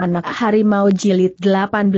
Anak Harimau Jilid 18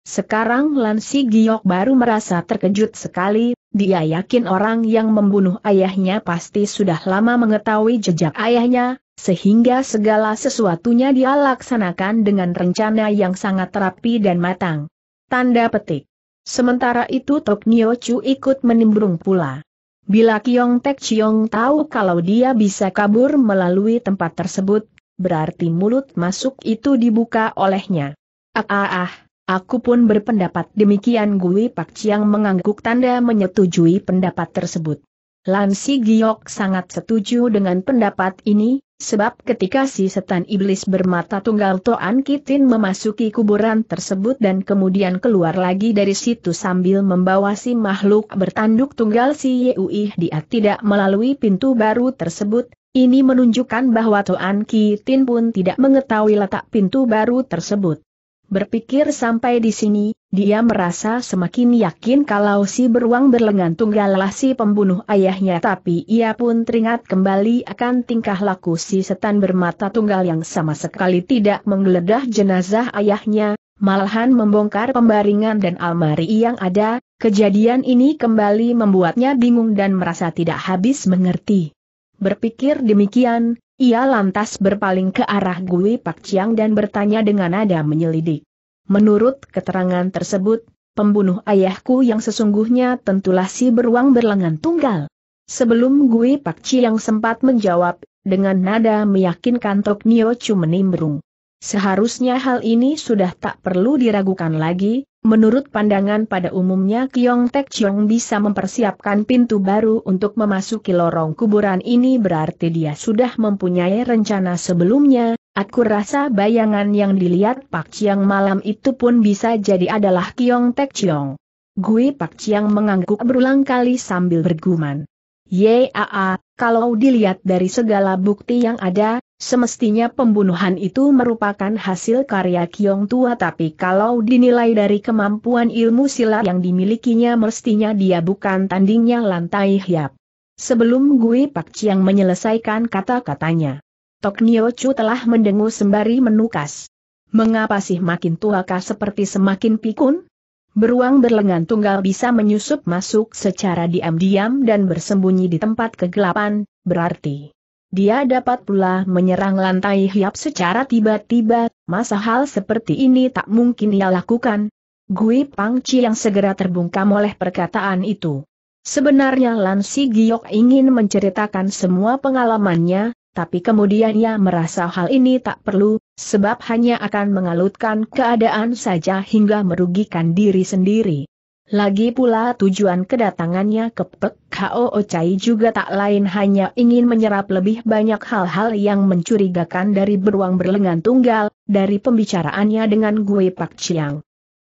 Sekarang Lan Si Giok baru merasa terkejut sekali, dia yakin orang yang membunuh ayahnya pasti sudah lama mengetahui jejak ayahnya, sehingga segala sesuatunya dia laksanakan dengan rencana yang sangat rapi dan matang. Tanda petik. Sementara itu Tok Nio Chu ikut menimbrung pula. Bila Kiong Tek Chiong tahu kalau dia bisa kabur melalui tempat tersebut, berarti mulut masuk itu dibuka olehnya. Ah ah ah, aku pun berpendapat demikian Gui Pak Chiang mengangguk tanda menyetujui pendapat tersebut. Lan Si Giok sangat setuju dengan pendapat ini, sebab ketika si setan iblis bermata tunggal Toan Kitin memasuki kuburan tersebut dan kemudian keluar lagi dari situ sambil membawa si makhluk bertanduk tunggal si Yui dia tidak melalui pintu baru tersebut, ini menunjukkan bahwa Toan Kitin pun tidak mengetahui letak pintu baru tersebut. Berpikir sampai di sini, dia merasa semakin yakin kalau si beruang berlengan tunggal lah si pembunuh ayahnya tapi ia pun teringat kembali akan tingkah laku si setan bermata tunggal yang sama sekali tidak menggeledah jenazah ayahnya, malahan membongkar pembaringan dan almari yang ada, kejadian ini kembali membuatnya bingung dan merasa tidak habis mengerti. Berpikir demikian, ia lantas berpaling ke arah Gui Pak Chiang dan bertanya dengan nada menyelidik. Menurut keterangan tersebut, pembunuh ayahku yang sesungguhnya tentulah si beruang berlengan tunggal. Sebelum Gui Pak Chiang sempat menjawab, dengan nada meyakinkan Tok Nio Chu menimbrung. Seharusnya hal ini sudah tak perlu diragukan lagi, Menurut pandangan pada umumnya Kiong Tek Chiong bisa mempersiapkan pintu baru untuk memasuki lorong kuburan ini berarti dia sudah mempunyai rencana sebelumnya, aku rasa bayangan yang dilihat Pak Chiang malam itu pun bisa jadi adalah Kiong Tek Chiong. Gui Pak Chiang mengangguk berulang kali sambil berguman. Yaa, kalau dilihat dari segala bukti yang ada, semestinya pembunuhan itu merupakan hasil karya Kiong Tua tapi kalau dinilai dari kemampuan ilmu silat yang dimilikinya mestinya dia bukan tandingnya lantai hiap. Sebelum Gui Pak Chiang menyelesaikan kata-katanya, Tok Nio Chu telah mendengus sembari menukas. Mengapa sih makin tuakah seperti semakin pikun? Beruang berlengan tunggal bisa menyusup masuk secara diam-diam dan bersembunyi di tempat kegelapan, berarti dia dapat pula menyerang lantai hiap secara tiba-tiba, masa hal seperti ini tak mungkin ia lakukan. Gui Pangci yang segera terbungkam oleh perkataan itu. Sebenarnya Lan Si Giok ingin menceritakan semua pengalamannya, tapi kemudian ia merasa hal ini tak perlu, sebab hanya akan mengalutkan keadaan saja hingga merugikan diri sendiri. Lagi pula tujuan kedatangannya ke Pek Ho Chai juga tak lain hanya ingin menyerap lebih banyak hal-hal yang mencurigakan dari beruang berlengan tunggal, dari pembicaraannya dengan Gue Pak Chiang.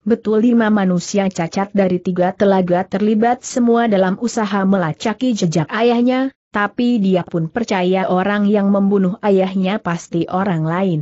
Betul lima manusia cacat dari tiga telaga terlibat semua dalam usaha melacaki jejak ayahnya, tapi dia pun percaya orang yang membunuh ayahnya pasti orang lain.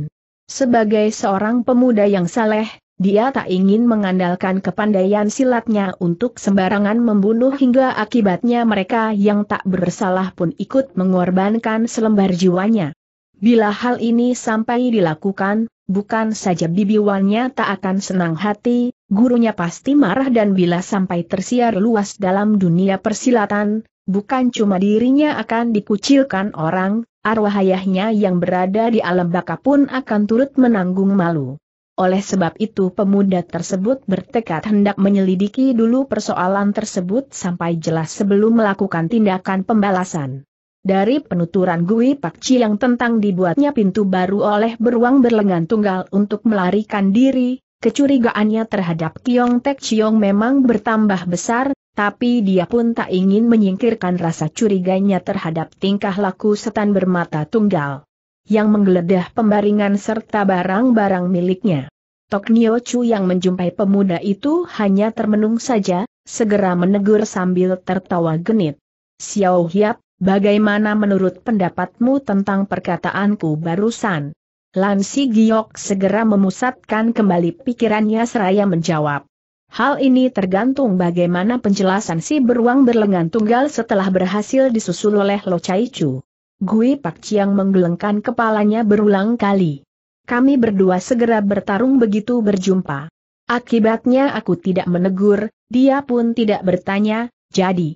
Sebagai seorang pemuda yang saleh, dia tak ingin mengandalkan kepandaian silatnya untuk sembarangan membunuh hingga akibatnya mereka yang tak bersalah pun ikut mengorbankan selembar jiwanya. Bila hal ini sampai dilakukan, bukan saja bibiwannya tak akan senang hati, gurunya pasti marah dan bila sampai tersiar luas dalam dunia persilatan, bukan cuma dirinya akan dikucilkan orang, arwah ayahnya yang berada di alam baka pun akan turut menanggung malu. Oleh sebab itu pemuda tersebut bertekad hendak menyelidiki dulu persoalan tersebut sampai jelas sebelum melakukan tindakan pembalasan. Dari penuturan Gui Pakci yang tentang dibuatnya pintu baru oleh beruang berlengan tunggal untuk melarikan diri, kecurigaannya terhadap Kiong Tek Chiong memang bertambah besar, tapi dia pun tak ingin menyingkirkan rasa curiganya terhadap tingkah laku setan bermata tunggal. Yang menggeledah pembaringan serta barang-barang miliknya. Tok Nio Chu yang menjumpai pemuda itu hanya termenung saja, segera menegur sambil tertawa genit. Xiao Hiap, bagaimana menurut pendapatmu tentang perkataanku barusan? Lan Si Giok segera memusatkan kembali pikirannya seraya menjawab. Hal ini tergantung bagaimana penjelasan si beruang berlengan tunggal setelah berhasil disusul oleh Lo Chai Chu. Gui Pak Chiang menggelengkan kepalanya berulang kali. kami berdua segera bertarung begitu berjumpa. Akibatnya aku tidak menegur, dia pun tidak bertanya, jadi.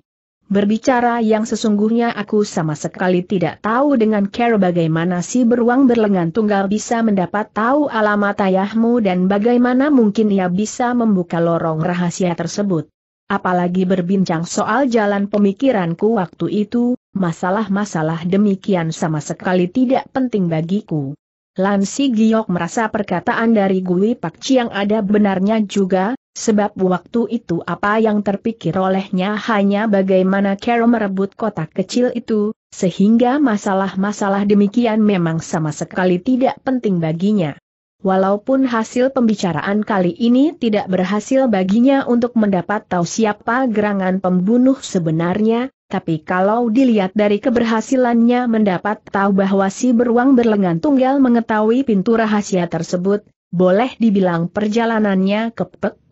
Berbicara yang sesungguhnya aku sama sekali tidak tahu dengan cara bagaimana si beruang berlengan tunggal bisa mendapat tahu alamat ayahmu dan bagaimana mungkin ia bisa membuka lorong rahasia tersebut. Apalagi berbincang soal jalan pemikiranku waktu itu, masalah-masalah demikian sama sekali tidak penting bagiku. Lan Si Giok merasa perkataan dari Gui Pak Chiang ada benarnya juga, sebab waktu itu apa yang terpikir olehnya hanya bagaimana cara merebut kotak kecil itu, sehingga masalah-masalah demikian memang sama sekali tidak penting baginya. Walaupun hasil pembicaraan kali ini tidak berhasil baginya untuk mendapat tahu siapa gerangan pembunuh sebenarnya, tapi kalau dilihat dari keberhasilannya mendapat tahu bahwa si beruang berlengan tunggal mengetahui pintu rahasia tersebut, boleh dibilang perjalanannya ke Pek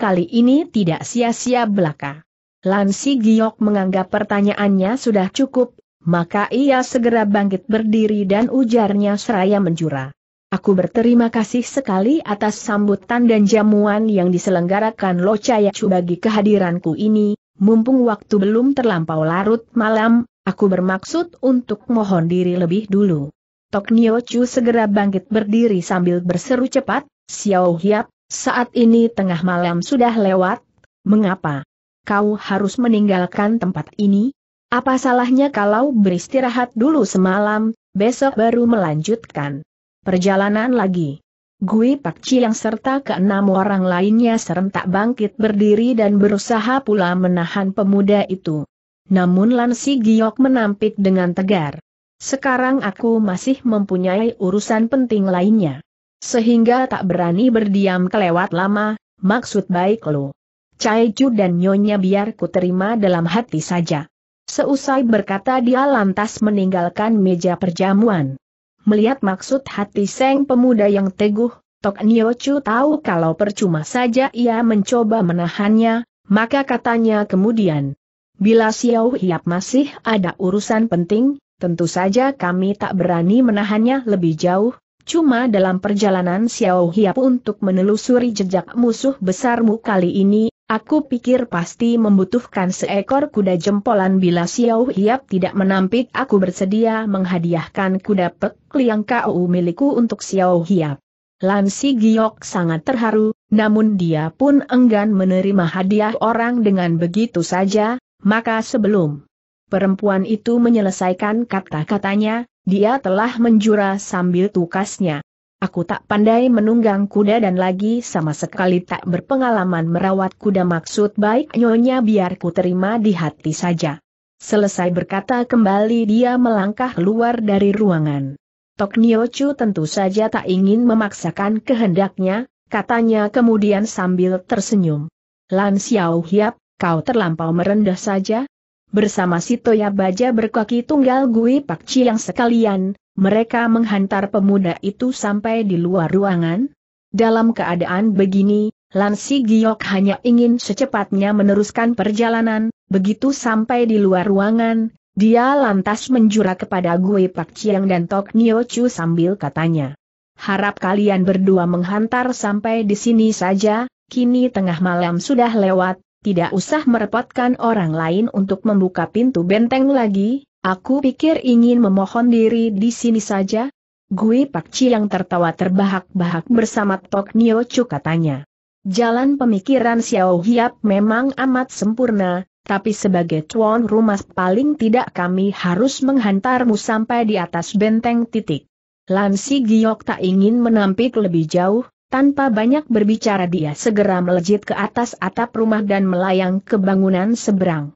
kali ini tidak sia-sia belaka. Lan si Giok menganggap pertanyaannya sudah cukup, maka ia segera bangkit berdiri dan ujarnya seraya menjura. Aku berterima kasih sekali atas sambutan dan jamuan yang diselenggarakan Lo Chaya Chu bagi kehadiranku ini, mumpung waktu belum terlampau larut malam, aku bermaksud untuk mohon diri lebih dulu. Tok Nio Chu segera bangkit berdiri sambil berseru cepat, Xiao Hiap, saat ini tengah malam sudah lewat, mengapa? Kau harus meninggalkan tempat ini? Apa salahnya kalau beristirahat dulu semalam, besok baru melanjutkan perjalanan lagi? Gui Pak yang serta keenam orang lainnya serentak bangkit berdiri dan berusaha pula menahan pemuda itu. Namun Lansi Giok menampik dengan tegar. Sekarang aku masih mempunyai urusan penting lainnya. Sehingga tak berani berdiam kelewat lama, maksud baik lo. Cai Chu dan Nyonya biar ku terima dalam hati saja. Seusai berkata dia lantas meninggalkan meja perjamuan. Melihat maksud hati Seng pemuda yang teguh, Tok Niochu tahu kalau percuma saja ia mencoba menahannya, maka katanya kemudian. Bila Xiao Hiap masih ada urusan penting, tentu saja kami tak berani menahannya lebih jauh, cuma dalam perjalanan Xiao Hiap untuk menelusuri jejak musuh besarmu kali ini, Aku pikir pasti membutuhkan seekor kuda jempolan bila Xiao Hiap tidak menampik. Aku bersedia menghadiahkan kuda pek liang kau milikku untuk Xiao Hiap. Lan Si Giok sangat terharu, namun dia pun enggan menerima hadiah orang dengan begitu saja, maka sebelum perempuan itu menyelesaikan kata-katanya, dia telah menjura sambil tukasnya. Aku tak pandai menunggang kuda dan lagi sama sekali tak berpengalaman merawat kuda maksud baik nyonya biar ku terima di hati saja. Selesai berkata kembali dia melangkah keluar dari ruangan. Tok Niochu tentu saja tak ingin memaksakan kehendaknya, katanya kemudian sambil tersenyum. Lan Xiao Hiap, kau terlampau merendah saja? Bersama si Toya Baja berkaki tunggal Gui Pak yang sekalian, mereka menghantar pemuda itu sampai di luar ruangan? Dalam keadaan begini, Lansi Giok hanya ingin secepatnya meneruskan perjalanan, begitu sampai di luar ruangan, dia lantas menjura kepada Gue Pak Chiang dan Tok Nio Chu sambil katanya. Harap kalian berdua menghantar sampai di sini saja, kini tengah malam sudah lewat, tidak usah merepotkan orang lain untuk membuka pintu benteng lagi, Aku pikir ingin memohon diri di sini saja. Gui Pak yang tertawa terbahak-bahak bersama Tok Nio Chu katanya. Jalan pemikiran Xiao Hiap memang amat sempurna, tapi sebagai tuan rumah paling tidak kami harus menghantarmu sampai di atas benteng titik. Lansi Giok tak ingin menampik lebih jauh, tanpa banyak berbicara dia segera melejit ke atas atap rumah dan melayang ke bangunan seberang.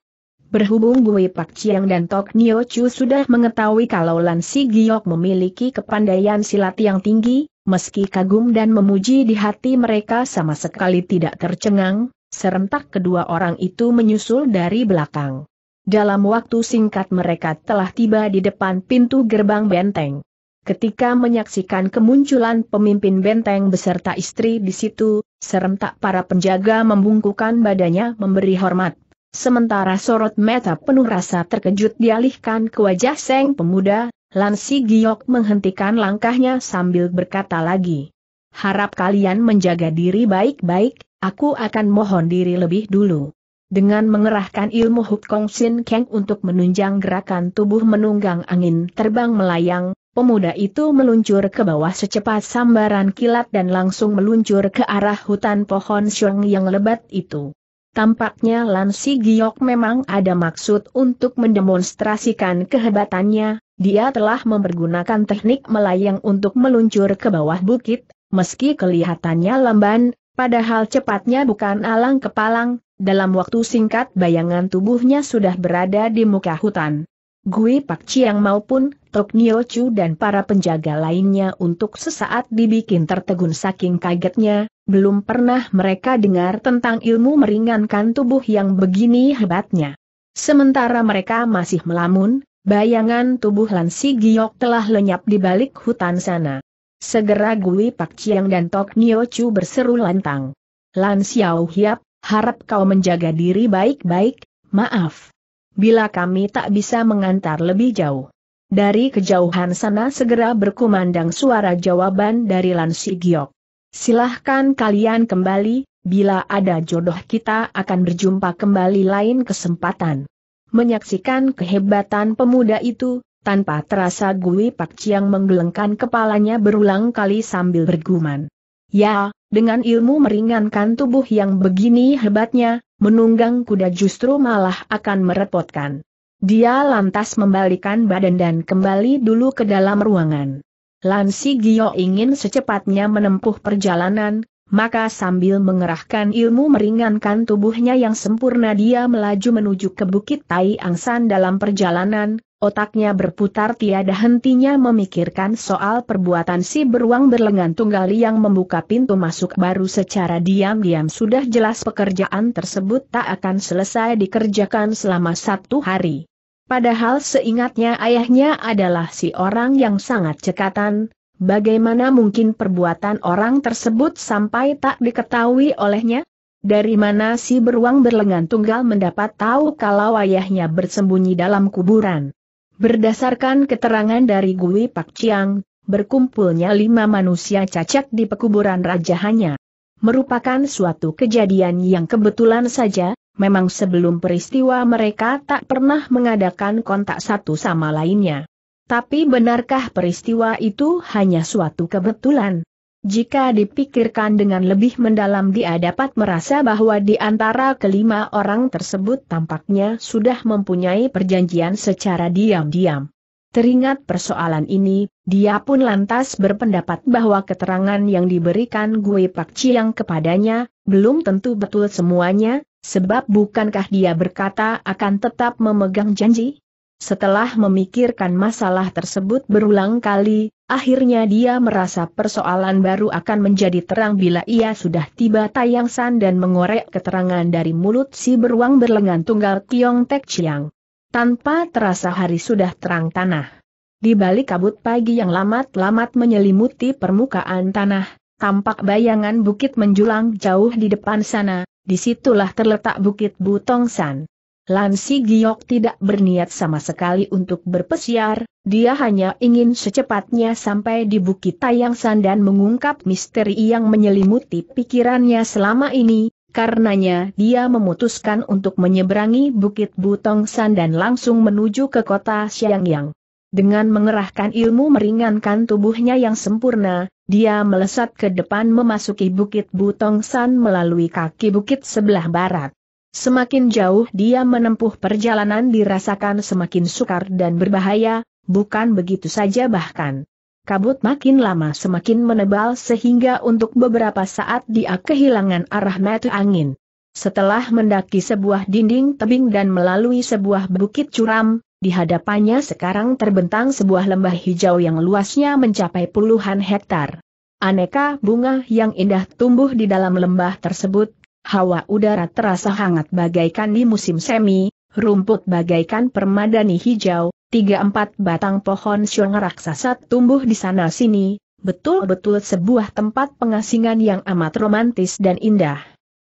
Berhubung Gui Pak Chiang dan Tok Nio Chu sudah mengetahui kalau Lan Si Giok memiliki kepandaian silat yang tinggi, meski kagum dan memuji di hati mereka sama sekali tidak tercengang, serentak kedua orang itu menyusul dari belakang. Dalam waktu singkat mereka telah tiba di depan pintu gerbang benteng. Ketika menyaksikan kemunculan pemimpin benteng beserta istri di situ, serentak para penjaga membungkukan badannya memberi hormat. Sementara sorot mata penuh rasa terkejut dialihkan ke wajah Seng pemuda, Lan Si Giok menghentikan langkahnya sambil berkata lagi. Harap kalian menjaga diri baik-baik, aku akan mohon diri lebih dulu. Dengan mengerahkan ilmu Huk Kong Sin Keng untuk menunjang gerakan tubuh menunggang angin terbang melayang, pemuda itu meluncur ke bawah secepat sambaran kilat dan langsung meluncur ke arah hutan pohon syong yang lebat itu. Tampaknya Lan Si Giok memang ada maksud untuk mendemonstrasikan kehebatannya, dia telah mempergunakan teknik melayang untuk meluncur ke bawah bukit, meski kelihatannya lamban, padahal cepatnya bukan alang kepalang, dalam waktu singkat bayangan tubuhnya sudah berada di muka hutan. Gui Pak Chiang maupun Tok Nio Chu dan para penjaga lainnya untuk sesaat dibikin tertegun saking kagetnya, belum pernah mereka dengar tentang ilmu meringankan tubuh yang begini hebatnya. Sementara mereka masih melamun, Bayangan tubuh Lan Si Giok telah lenyap di balik hutan sana. Segera Gui Pak Chiang dan Tok Nio Chu berseru lantang. Lan Xiao Hiap, harap kau menjaga diri baik-baik, maaf. Bila kami tak bisa mengantar lebih jauh. Dari kejauhan sana segera berkumandang suara jawaban dari Lan Si Giok. Silahkan kalian kembali, bila ada jodoh kita akan berjumpa kembali lain kesempatan. Menyaksikan kehebatan pemuda itu, tanpa terasa Gui Pak Chiang menggelengkan kepalanya berulang kali sambil bergumam. Ya, dengan ilmu meringankan tubuh yang begini hebatnya, menunggang kuda justru malah akan merepotkan. Dia lantas membalikan badan dan kembali dulu ke dalam ruangan. Lan Si Gio ingin secepatnya menempuh perjalanan, maka sambil mengerahkan ilmu meringankan tubuhnya yang sempurna dia melaju menuju ke Bukit Tai Angsan dalam perjalanan, otaknya berputar tiada hentinya memikirkan soal perbuatan si beruang berlengan tunggal yang membuka pintu masuk baru secara diam-diam sudah jelas pekerjaan tersebut tak akan selesai dikerjakan selama satu hari. Padahal seingatnya ayahnya adalah si orang yang sangat cekatan, Bagaimana mungkin perbuatan orang tersebut sampai tak diketahui olehnya? Dari mana si beruang berlengan tunggal mendapat tahu kalau ayahnya bersembunyi dalam kuburan? Berdasarkan keterangan dari Gui Pak Chiang, berkumpulnya lima manusia cacat di pekuburan raja hanya merupakan suatu kejadian yang kebetulan saja, memang sebelum peristiwa mereka tak pernah mengadakan kontak satu sama lainnya. Tapi benarkah peristiwa itu hanya suatu kebetulan? Jika dipikirkan dengan lebih mendalam dia dapat merasa bahwa di antara kelima orang tersebut tampaknya sudah mempunyai perjanjian secara diam-diam. Teringat persoalan ini, dia pun lantas berpendapat bahwa keterangan yang diberikan Gue Pak Chiang kepadanya, belum tentu betul semuanya, sebab bukankah dia berkata akan tetap memegang janji? Setelah memikirkan masalah tersebut berulang kali, akhirnya dia merasa persoalan baru akan menjadi terang bila ia sudah tiba Tayangsan dan mengorek keterangan dari mulut si beruang berlengan tunggal Tiong Tek Chiang. Tanpa terasa hari sudah terang tanah. Di balik kabut pagi yang lamat-lamat menyelimuti permukaan tanah, tampak bayangan bukit menjulang jauh di depan sana, di situlah terletak Bukit Butongsan. Lan Si Giok tidak berniat sama sekali untuk berpesiar, dia hanya ingin secepatnya sampai di Bukit Tayangsan dan mengungkap misteri yang menyelimuti pikirannya selama ini, karenanya dia memutuskan untuk menyeberangi Bukit Butongsan dan langsung menuju ke kota Xiangyang. Dengan mengerahkan ilmu meringankan tubuhnya yang sempurna, dia melesat ke depan memasuki Bukit Butongsan melalui kaki bukit sebelah barat. Semakin jauh dia menempuh perjalanan dirasakan semakin sukar dan berbahaya, bukan begitu saja bahkan. Kabut makin lama semakin menebal sehingga untuk beberapa saat dia kehilangan arah mata angin. Setelah mendaki sebuah dinding tebing dan melalui sebuah bukit curam, di hadapannya sekarang terbentang sebuah lembah hijau yang luasnya mencapai puluhan hektar. Aneka bunga yang indah tumbuh di dalam lembah tersebut, Hawa udara terasa hangat bagaikan di musim semi, rumput bagaikan permadani hijau, tiga empat batang pohon syong raksasa tumbuh di sana-sini, betul-betul sebuah tempat pengasingan yang amat romantis dan indah.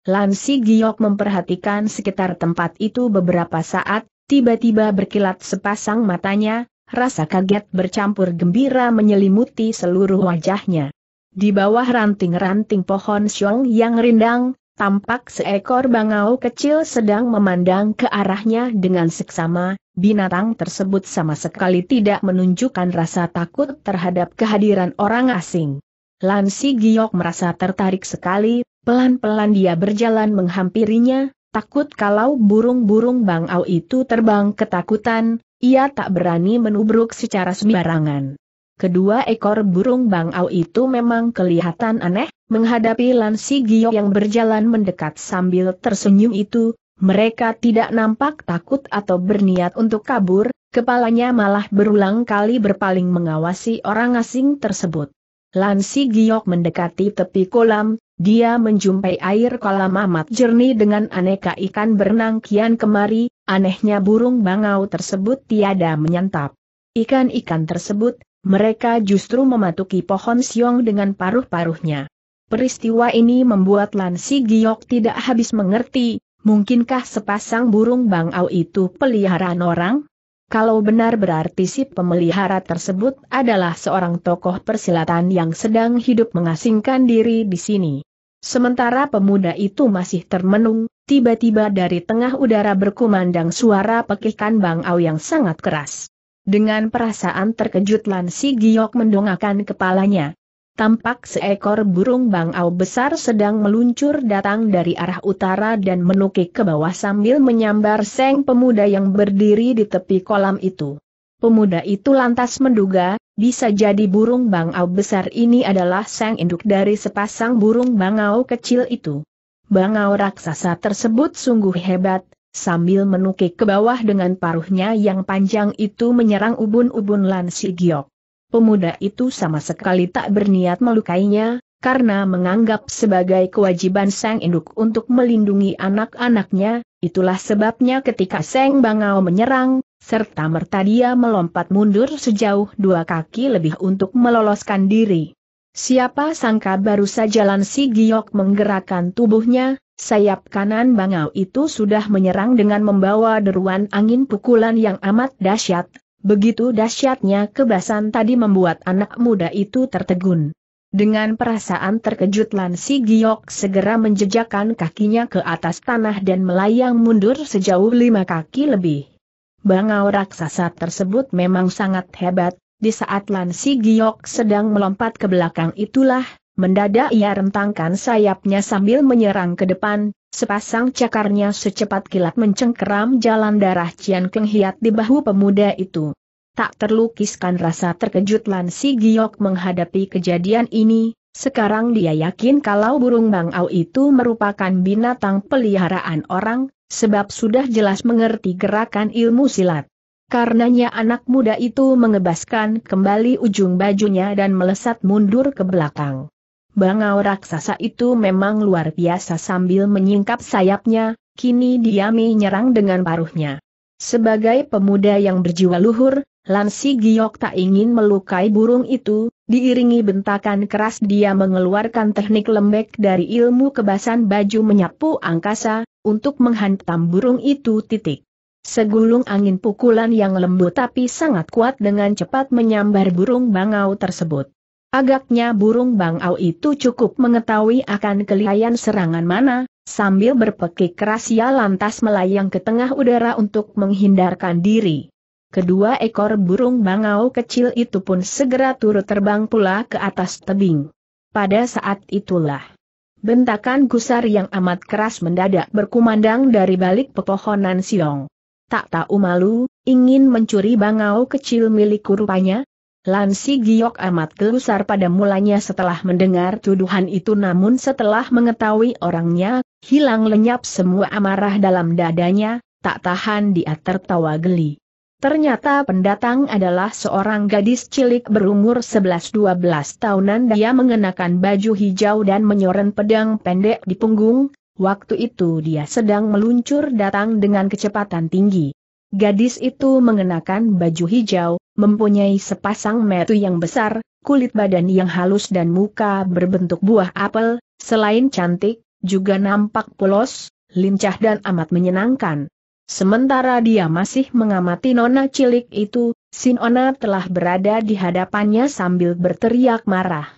Lan Si Giok memperhatikan sekitar tempat itu beberapa saat, tiba-tiba berkilat sepasang matanya, rasa kaget bercampur gembira menyelimuti seluruh wajahnya. Di bawah ranting-ranting pohon siong yang rindang, tampak seekor bangau kecil sedang memandang ke arahnya dengan seksama, binatang tersebut sama sekali tidak menunjukkan rasa takut terhadap kehadiran orang asing. Lansi Giok merasa tertarik sekali, pelan-pelan dia berjalan menghampirinya, takut kalau burung-burung bangau itu terbang ketakutan, ia tak berani menubruk secara sembarangan. Kedua ekor burung bangau itu memang kelihatan aneh, menghadapi Lansi Gio yang berjalan mendekat sambil tersenyum itu, mereka tidak nampak takut atau berniat untuk kabur, kepalanya malah berulang kali berpaling mengawasi orang asing tersebut. Lansi Giok mendekati tepi kolam, dia menjumpai air kolam amat jernih dengan aneka ikan berenang kian kemari, anehnya burung bangau tersebut tiada menyantap. Ikan-ikan tersebut, mereka justru mematuki pohon siong dengan paruh-paruhnya. Peristiwa ini membuat Lansi Giok tidak habis mengerti, mungkinkah sepasang burung bangau itu peliharaan orang? Kalau benar berarti si pemelihara tersebut adalah seorang tokoh persilatan yang sedang hidup mengasingkan diri di sini. Sementara pemuda itu masih termenung, tiba-tiba dari tengah udara berkumandang suara pekikan bangau yang sangat keras. Dengan perasaan terkejut Lansi Giok mendongakkan kepalanya. Tampak seekor burung bangau besar sedang meluncur datang dari arah utara dan menukik ke bawah sambil menyambar seng pemuda yang berdiri di tepi kolam itu. Pemuda itu lantas menduga, bisa jadi burung bangau besar ini adalah seng induk dari sepasang burung bangau kecil itu. Bangau raksasa tersebut sungguh hebat, sambil menukik ke bawah dengan paruhnya yang panjang itu menyerang ubun-ubun Lan Si Giok. Pemuda itu sama sekali tak berniat melukainya, karena menganggap sebagai kewajiban Sang Induk untuk melindungi anak-anaknya, itulah sebabnya ketika Seng Bangau menyerang, serta merta dia melompat mundur sejauh dua kaki lebih untuk meloloskan diri. Siapa sangka baru saja Lan Si Giok menggerakkan tubuhnya, sayap kanan bangau itu sudah menyerang dengan membawa deruan angin pukulan yang amat dahsyat, begitu dahsyatnya kebasan tadi membuat anak muda itu tertegun. Dengan perasaan terkejut Lan Si Giok segera menjejakkan kakinya ke atas tanah dan melayang mundur sejauh lima kaki lebih. Bangau raksasa tersebut memang sangat hebat, di saat Lan Si Giok sedang melompat ke belakang itulah, Mendadak ia rentangkan sayapnya sambil menyerang ke depan, sepasang cakarnya secepat kilat mencengkeram jalan darah Cian Keng Hiat di bahu pemuda itu. Tak terlukiskan rasa terkejut Lan Si Giok menghadapi kejadian ini, sekarang dia yakin kalau burung bangau itu merupakan binatang peliharaan orang, sebab sudah jelas mengerti gerakan ilmu silat. Karenanya anak muda itu mengebaskan kembali ujung bajunya dan melesat mundur ke belakang. Bangau raksasa itu memang luar biasa sambil menyingkap sayapnya, kini dia menyerang dengan paruhnya. Sebagai pemuda yang berjiwa luhur, Lansi Giok tak ingin melukai burung itu, diiringi bentakan keras dia mengeluarkan teknik lembek dari ilmu kebasan baju menyapu angkasa, untuk menghantam burung itu titik. Segulung angin pukulan yang lembut tapi sangat kuat dengan cepat menyambar burung bangau tersebut. Agaknya burung bangau itu cukup mengetahui akan kelihayan serangan mana, sambil berpekik keras ia lantas melayang ke tengah udara untuk menghindarkan diri. Kedua ekor burung bangau kecil itu pun segera turut terbang pula ke atas tebing. Pada saat itulah, bentakan gusar yang amat keras mendadak berkumandang dari balik pepohonan siong. Tak tahu malu, ingin mencuri bangau kecil milik rupanya, Lansi Giok amat gelusar pada mulanya setelah mendengar tuduhan itu namun setelah mengetahui orangnya, hilang lenyap semua amarah dalam dadanya, tak tahan dia tertawa geli. Ternyata pendatang adalah seorang gadis cilik berumur 11-12 tahunan dia mengenakan baju hijau dan menyoren pedang pendek di punggung, waktu itu dia sedang meluncur datang dengan kecepatan tinggi. Gadis itu mengenakan baju hijau, mempunyai sepasang metu yang besar, kulit badan yang halus dan muka berbentuk buah apel, selain cantik, juga nampak polos, lincah dan amat menyenangkan. Sementara dia masih mengamati nona cilik itu, si nona telah berada di hadapannya sambil berteriak marah.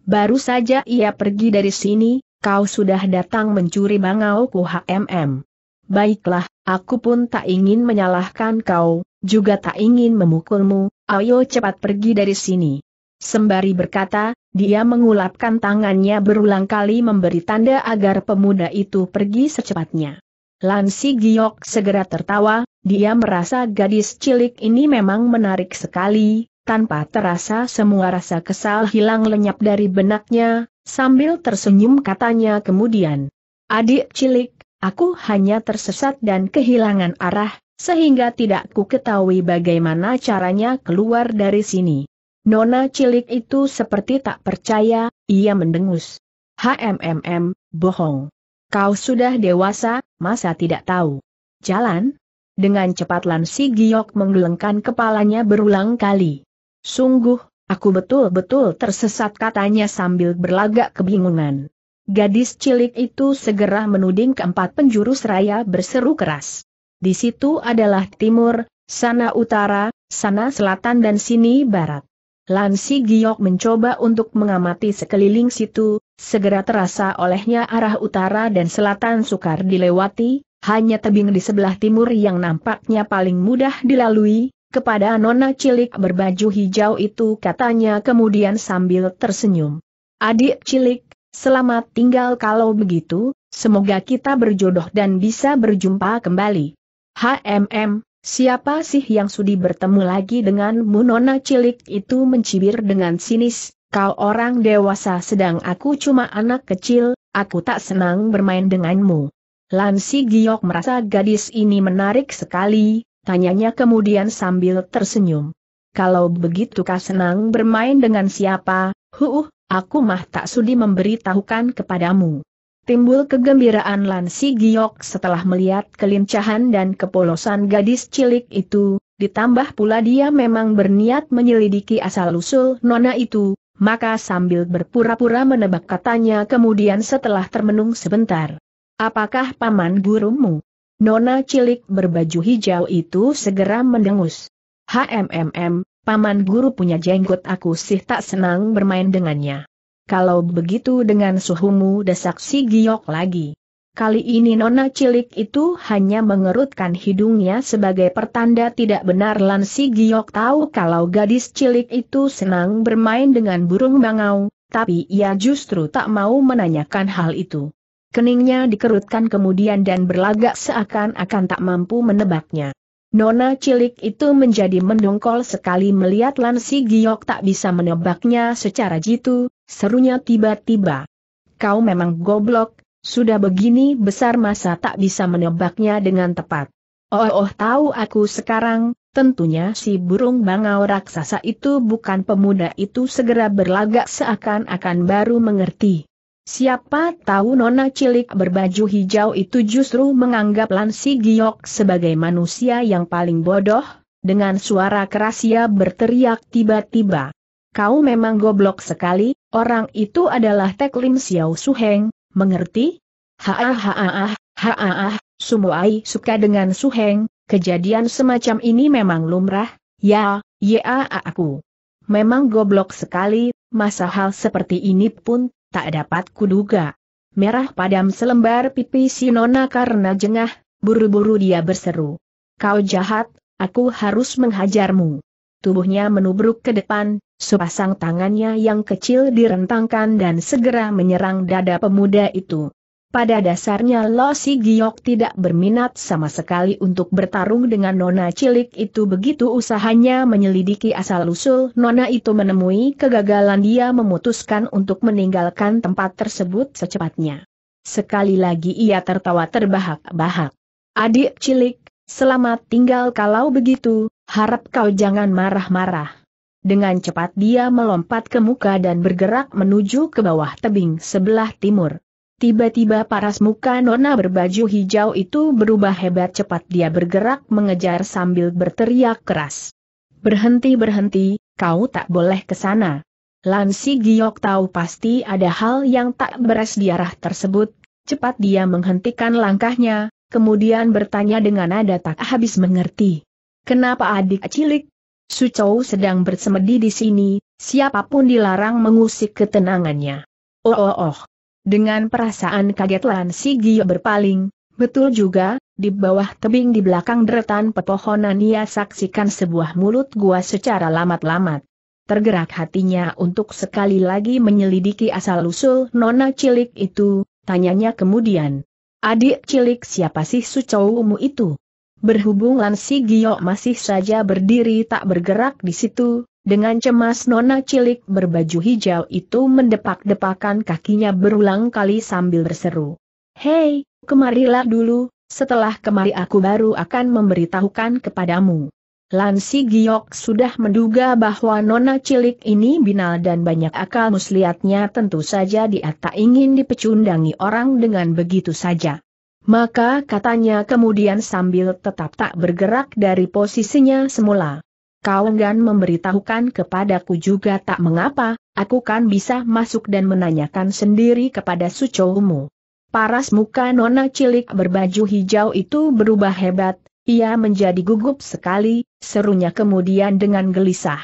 Baru saja ia pergi dari sini, kau sudah datang mencuri bangauku HMM. Baiklah, aku pun tak ingin menyalahkan kau, juga tak ingin memukulmu, ayo cepat pergi dari sini. Sembari berkata, dia mengulapkan tangannya berulang kali memberi tanda agar pemuda itu pergi secepatnya. Lansi Giok segera tertawa, dia merasa gadis cilik ini memang menarik sekali, tanpa terasa semua rasa kesal hilang lenyap dari benaknya, sambil tersenyum katanya kemudian. Adik cilik, aku hanya tersesat dan kehilangan arah, sehingga tidak ku ketahui bagaimana caranya keluar dari sini. Nona cilik itu seperti tak percaya, ia mendengus. HMMM, bohong. Kau sudah dewasa, masa tidak tahu? Jalan? Dengan cepat Lansi Giok menggelengkan kepalanya berulang kali. Sungguh, aku betul-betul tersesat katanya sambil berlagak kebingungan. Gadis cilik itu segera menuding keempat penjuru seraya berseru keras. Di situ adalah timur, sana utara, sana selatan dan sini barat. Lansi Giok mencoba untuk mengamati sekeliling situ, segera terasa olehnya arah utara dan selatan sukar dilewati, hanya tebing di sebelah timur yang nampaknya paling mudah dilalui, kepada nona cilik berbaju hijau itu katanya kemudian sambil tersenyum. Adik cilik, selamat tinggal kalau begitu, semoga kita berjodoh dan bisa berjumpa kembali. HMM, Siapa sih yang sudi bertemu lagi dengan Munona cilik itu mencibir dengan sinis, kau orang dewasa sedang aku cuma anak kecil, aku tak senang bermain denganmu. Lansi Giok merasa gadis ini menarik sekali, tanyanya kemudian sambil tersenyum. Kalau begitu kau senang bermain dengan siapa, huh, aku mah tak sudi memberitahukan kepadamu. Timbul kegembiraan Lansi Giok setelah melihat kelincahan dan kepolosan gadis cilik itu, ditambah pula dia memang berniat menyelidiki asal-usul nona itu, maka sambil berpura-pura menebak katanya kemudian setelah termenung sebentar. Apakah paman gurumu? Nona cilik berbaju hijau itu segera mendengus. HMMM, paman guru punya jenggot aku sih tak senang bermain dengannya. Kalau begitu dengan suhumu desak si Giok lagi. Kali ini nona cilik itu hanya mengerutkan hidungnya sebagai pertanda tidak benar Lan si Giok tahu kalau gadis cilik itu senang bermain dengan burung bangau, tapi ia justru tak mau menanyakan hal itu. Keningnya dikerutkan kemudian dan berlagak seakan-akan tak mampu menebaknya. Nona cilik itu menjadi mendongkol sekali melihat Lansi Giok tak bisa menebaknya secara jitu, serunya tiba-tiba. Kau memang goblok, sudah begini besar masa tak bisa menebaknya dengan tepat. Oh oh tahu aku sekarang, tentunya si burung bangau raksasa itu bukan pemuda itu segera berlagak seakan-akan baru mengerti. Siapa tahu nona cilik berbaju hijau itu justru menganggap Lansi Giok sebagai manusia yang paling bodoh, dengan suara keras ia berteriak tiba-tiba. Kau memang goblok sekali, orang itu adalah Teklim Xiao Suheng, mengerti? Haa haa haa Sumuai suka dengan Suheng, kejadian semacam ini memang lumrah, ya, ya aku. Memang goblok sekali, masa hal seperti ini pun tak dapat kuduga. Merah padam selembar pipi si nona karena jengah, buru-buru dia berseru. Kau jahat, aku harus menghajarmu. Tubuhnya menubruk ke depan, sepasang tangannya yang kecil direntangkan dan segera menyerang dada pemuda itu. Pada dasarnya Lo Si Giok tidak berminat sama sekali untuk bertarung dengan nona cilik itu begitu usahanya menyelidiki asal-usul nona itu menemui kegagalan dia memutuskan untuk meninggalkan tempat tersebut secepatnya. Sekali lagi ia tertawa terbahak-bahak. Adik cilik, selamat tinggal kalau begitu, harap kau jangan marah-marah. Dengan cepat dia melompat ke muka dan bergerak menuju ke bawah tebing sebelah timur. Tiba-tiba paras muka nona berbaju hijau itu berubah hebat cepat dia bergerak mengejar sambil berteriak keras. Berhenti-berhenti, kau tak boleh ke sana. Lansi Giok tahu pasti ada hal yang tak beres di arah tersebut, cepat dia menghentikan langkahnya, kemudian bertanya dengan nada tak habis mengerti. Kenapa adik cilik? Sucou sedang bersemedi di sini, siapa pun dilarang mengusik ketenangannya. Oh oh oh. Dengan perasaan kaget Lan Si Gio berpaling, betul juga, di bawah tebing di belakang deretan pepohonan ia saksikan sebuah mulut gua secara lamat-lamat. Tergerak hatinya untuk sekali lagi menyelidiki asal-usul nona cilik itu, tanyanya kemudian. Adik cilik siapa sih Sucoumu itu? Berhubung Lansi Gio masih saja berdiri tak bergerak di situ, dengan cemas nona cilik berbaju hijau itu mendepak-depakan kakinya berulang kali sambil berseru. Hei, kemarilah dulu, setelah kemari aku baru akan memberitahukan kepadamu. Lansi Giok sudah menduga bahwa nona cilik ini binal dan banyak akal muslihatnya tentu saja dia tak ingin dipecundangi orang dengan begitu saja. Maka katanya kemudian sambil tetap tak bergerak dari posisinya semula. Kau enggan memberitahukan kepadaku juga tak mengapa, aku kan bisa masuk dan menanyakan sendiri kepada sucoumu. Paras muka nona cilik berbaju hijau itu berubah hebat, ia menjadi gugup sekali, serunya kemudian dengan gelisah.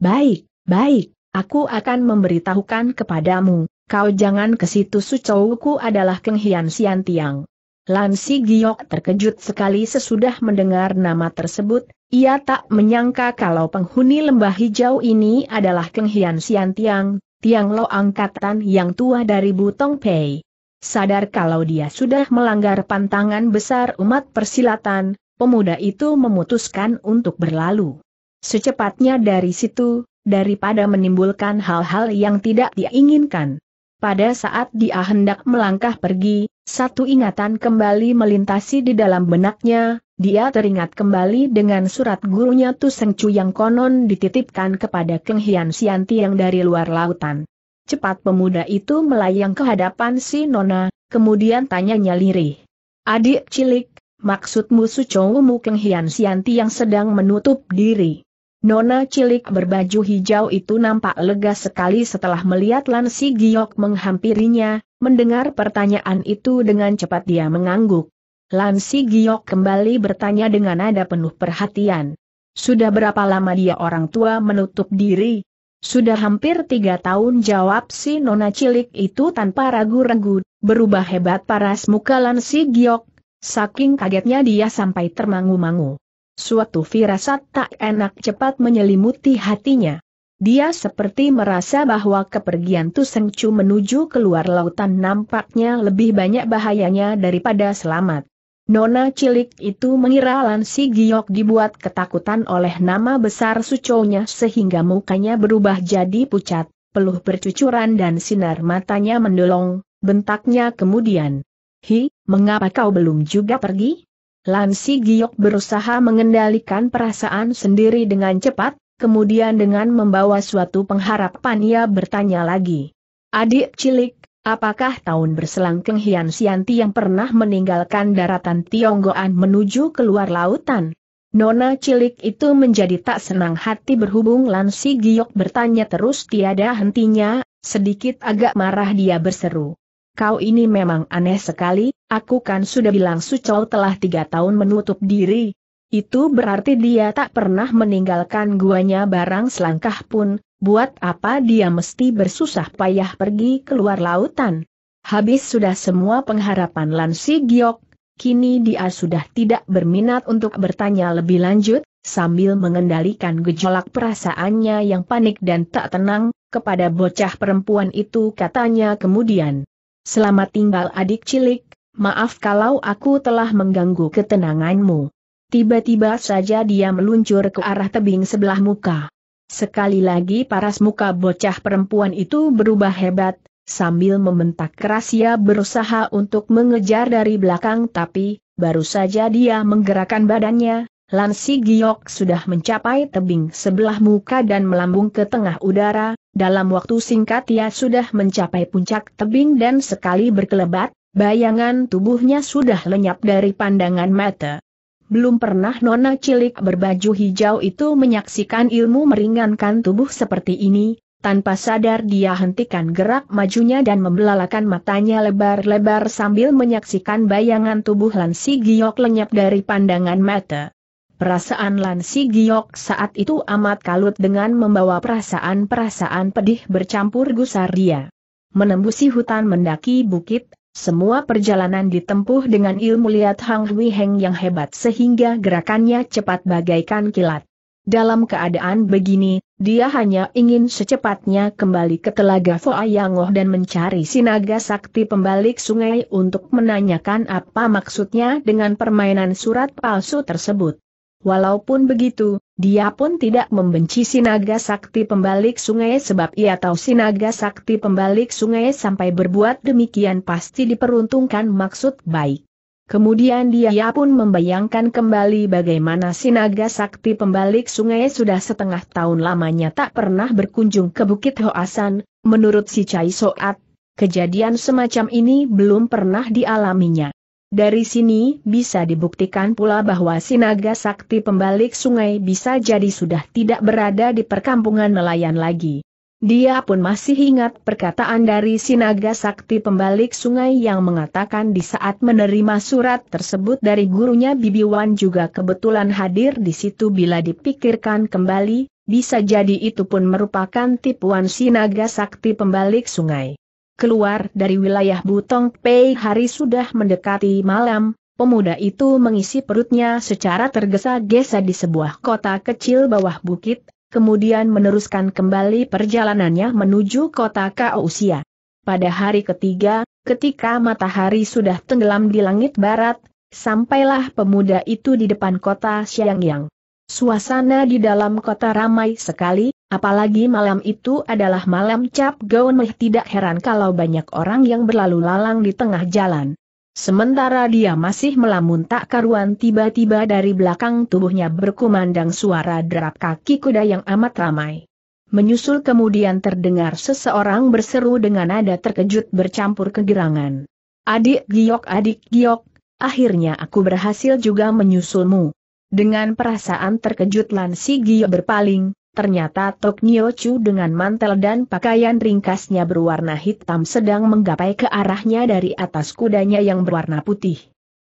Baik, baik, aku akan memberitahukan kepadamu, kau jangan ke situ sucouku adalah Keng Hian Sian Tiang. Lan Si Giok terkejut sekali sesudah mendengar nama tersebut, ia tak menyangka kalau penghuni lembah hijau ini adalah Keng Hian Sian Tiang, Tiang Lo angkatan yang tua dari Butong Pei. Sadar kalau dia sudah melanggar pantangan besar umat persilatan, pemuda itu memutuskan untuk berlalu. Secepatnya dari situ, daripada menimbulkan hal-hal yang tidak dia inginkan. Pada saat dia hendak melangkah pergi, satu ingatan kembali melintasi di dalam benaknya, dia teringat kembali dengan surat gurunya Tu Seng Chu yang konon dititipkan kepada Keng Hian Sianti yang dari luar lautan. Cepat pemuda itu melayang ke hadapan si Nona, kemudian tanyanya lirih. Adik cilik, maksudmu Sucoumu Keng Hian Sianti yang sedang menutup diri. Nona cilik berbaju hijau itu nampak lega sekali setelah melihat Lan Si Giok menghampirinya, mendengar pertanyaan itu dengan cepat dia mengangguk. Lan Si Giok kembali bertanya dengan nada penuh perhatian. Sudah berapa lama dia orang tua menutup diri? Sudah hampir tiga tahun jawab si nona cilik itu tanpa ragu-ragu, berubah hebat paras muka Lan si Giok, saking kagetnya dia sampai termangu-mangu. Suatu firasat tak enak cepat menyelimuti hatinya. Dia seperti merasa bahwa kepergian Tu Seng Chu menuju keluar lautan nampaknya lebih banyak bahayanya daripada selamat. Nona cilik itu mengira Lan Si Giok dibuat ketakutan oleh nama besar suconya sehingga mukanya berubah jadi pucat, peluh bercucuran dan sinar matanya mendolong, bentaknya kemudian. Hi, mengapa kau belum juga pergi? Lan Si Giok berusaha mengendalikan perasaan sendiri dengan cepat, kemudian dengan membawa suatu pengharapan ia bertanya lagi. Adik cilik, Apakah tahun berselang Keng Hian Sianti yang pernah meninggalkan daratan Tionggoan menuju keluar lautan? Nona cilik itu menjadi tak senang hati berhubung Lan Si Giok bertanya terus tiada hentinya, sedikit agak marah dia berseru. Kau ini memang aneh sekali, aku kan sudah bilang Sucol telah tiga tahun menutup diri. Itu berarti dia tak pernah meninggalkan guanya barang selangkah pun, buat apa dia mesti bersusah payah pergi keluar lautan? Habis sudah semua pengharapan Lan Si Giok, kini dia sudah tidak berminat untuk bertanya lebih lanjut, sambil mengendalikan gejolak perasaannya yang panik dan tak tenang, kepada bocah perempuan itu katanya kemudian. Selamat tinggal adik cilik, maaf kalau aku telah mengganggu ketenanganmu. Tiba-tiba saja dia meluncur ke arah tebing sebelah muka. Sekali lagi paras muka bocah perempuan itu berubah hebat, sambil membentak keras ia berusaha untuk mengejar dari belakang tapi, baru saja dia menggerakkan badannya, Lan Si Giok sudah mencapai tebing sebelah muka dan melambung ke tengah udara, dalam waktu singkat ia sudah mencapai puncak tebing dan sekali berkelebat, bayangan tubuhnya sudah lenyap dari pandangan mata. Belum pernah nona cilik berbaju hijau itu menyaksikan ilmu meringankan tubuh seperti ini, Tanpa sadar dia hentikan gerak majunya dan membelalakan matanya lebar-lebar sambil menyaksikan bayangan tubuh Lan Si Giok lenyap dari pandangan mata. Perasaan Lan Si Giok saat itu amat kalut dengan membawa perasaan-perasaan pedih bercampur gusar dia. Menembusi hutan mendaki bukit, semua perjalanan ditempuh dengan ilmu lihat Hang Hui Heng yang hebat sehingga gerakannya cepat bagaikan kilat. Dalam keadaan begini, dia hanya ingin secepatnya kembali ke Telaga Foayangoh dan mencari sinaga sakti pembalik sungai untuk menanyakan apa maksudnya dengan permainan surat palsu tersebut. Walaupun begitu, dia pun tidak membenci sinaga sakti pembalik sungai sebab ia tahu sinaga sakti pembalik sungai sampai berbuat demikian pasti diperuntukkan maksud baik. Kemudian dia pun membayangkan kembali bagaimana Sinaga Sakti pembalik sungai sudah setengah tahun lamanya tak pernah berkunjung ke Bukit Hoasan, menurut si Cai Soat, kejadian semacam ini belum pernah dialaminya. Dari sini bisa dibuktikan pula bahwa Sinaga Sakti pembalik sungai bisa jadi sudah tidak berada di perkampungan nelayan lagi. Dia pun masih ingat perkataan dari Sinaga Sakti pembalik sungai yang mengatakan di saat menerima surat tersebut dari gurunya Bibiwan juga kebetulan hadir di situ bila dipikirkan kembali, bisa jadi itu pun merupakan tipuan Sinaga Sakti pembalik sungai. Keluar dari wilayah Butong Pei hari sudah mendekati malam, pemuda itu mengisi perutnya secara tergesa-gesa di sebuah kota kecil bawah bukit, kemudian meneruskan kembali perjalanannya menuju kota Kausia. Pada hari ketiga, ketika matahari sudah tenggelam di langit barat, sampailah pemuda itu di depan kota Xiangyang. Suasana di dalam kota ramai sekali, apalagi malam itu adalah malam Cap Gaun Meh tidak heran kalau banyak orang yang berlalu lalang di tengah jalan. Sementara dia masih melamun tak karuan tiba-tiba dari belakang tubuhnya berkumandang suara derap kaki kuda yang amat ramai. Menyusul kemudian terdengar seseorang berseru dengan nada terkejut bercampur kegirangan. Adik Giok adik Giok, akhirnya aku berhasil juga menyusulmu. Dengan perasaan terkejut Lan Si Giok berpaling, ternyata Tok Nio Chu dengan mantel dan pakaian ringkasnya berwarna hitam sedang menggapai ke arahnya dari atas kudanya yang berwarna putih.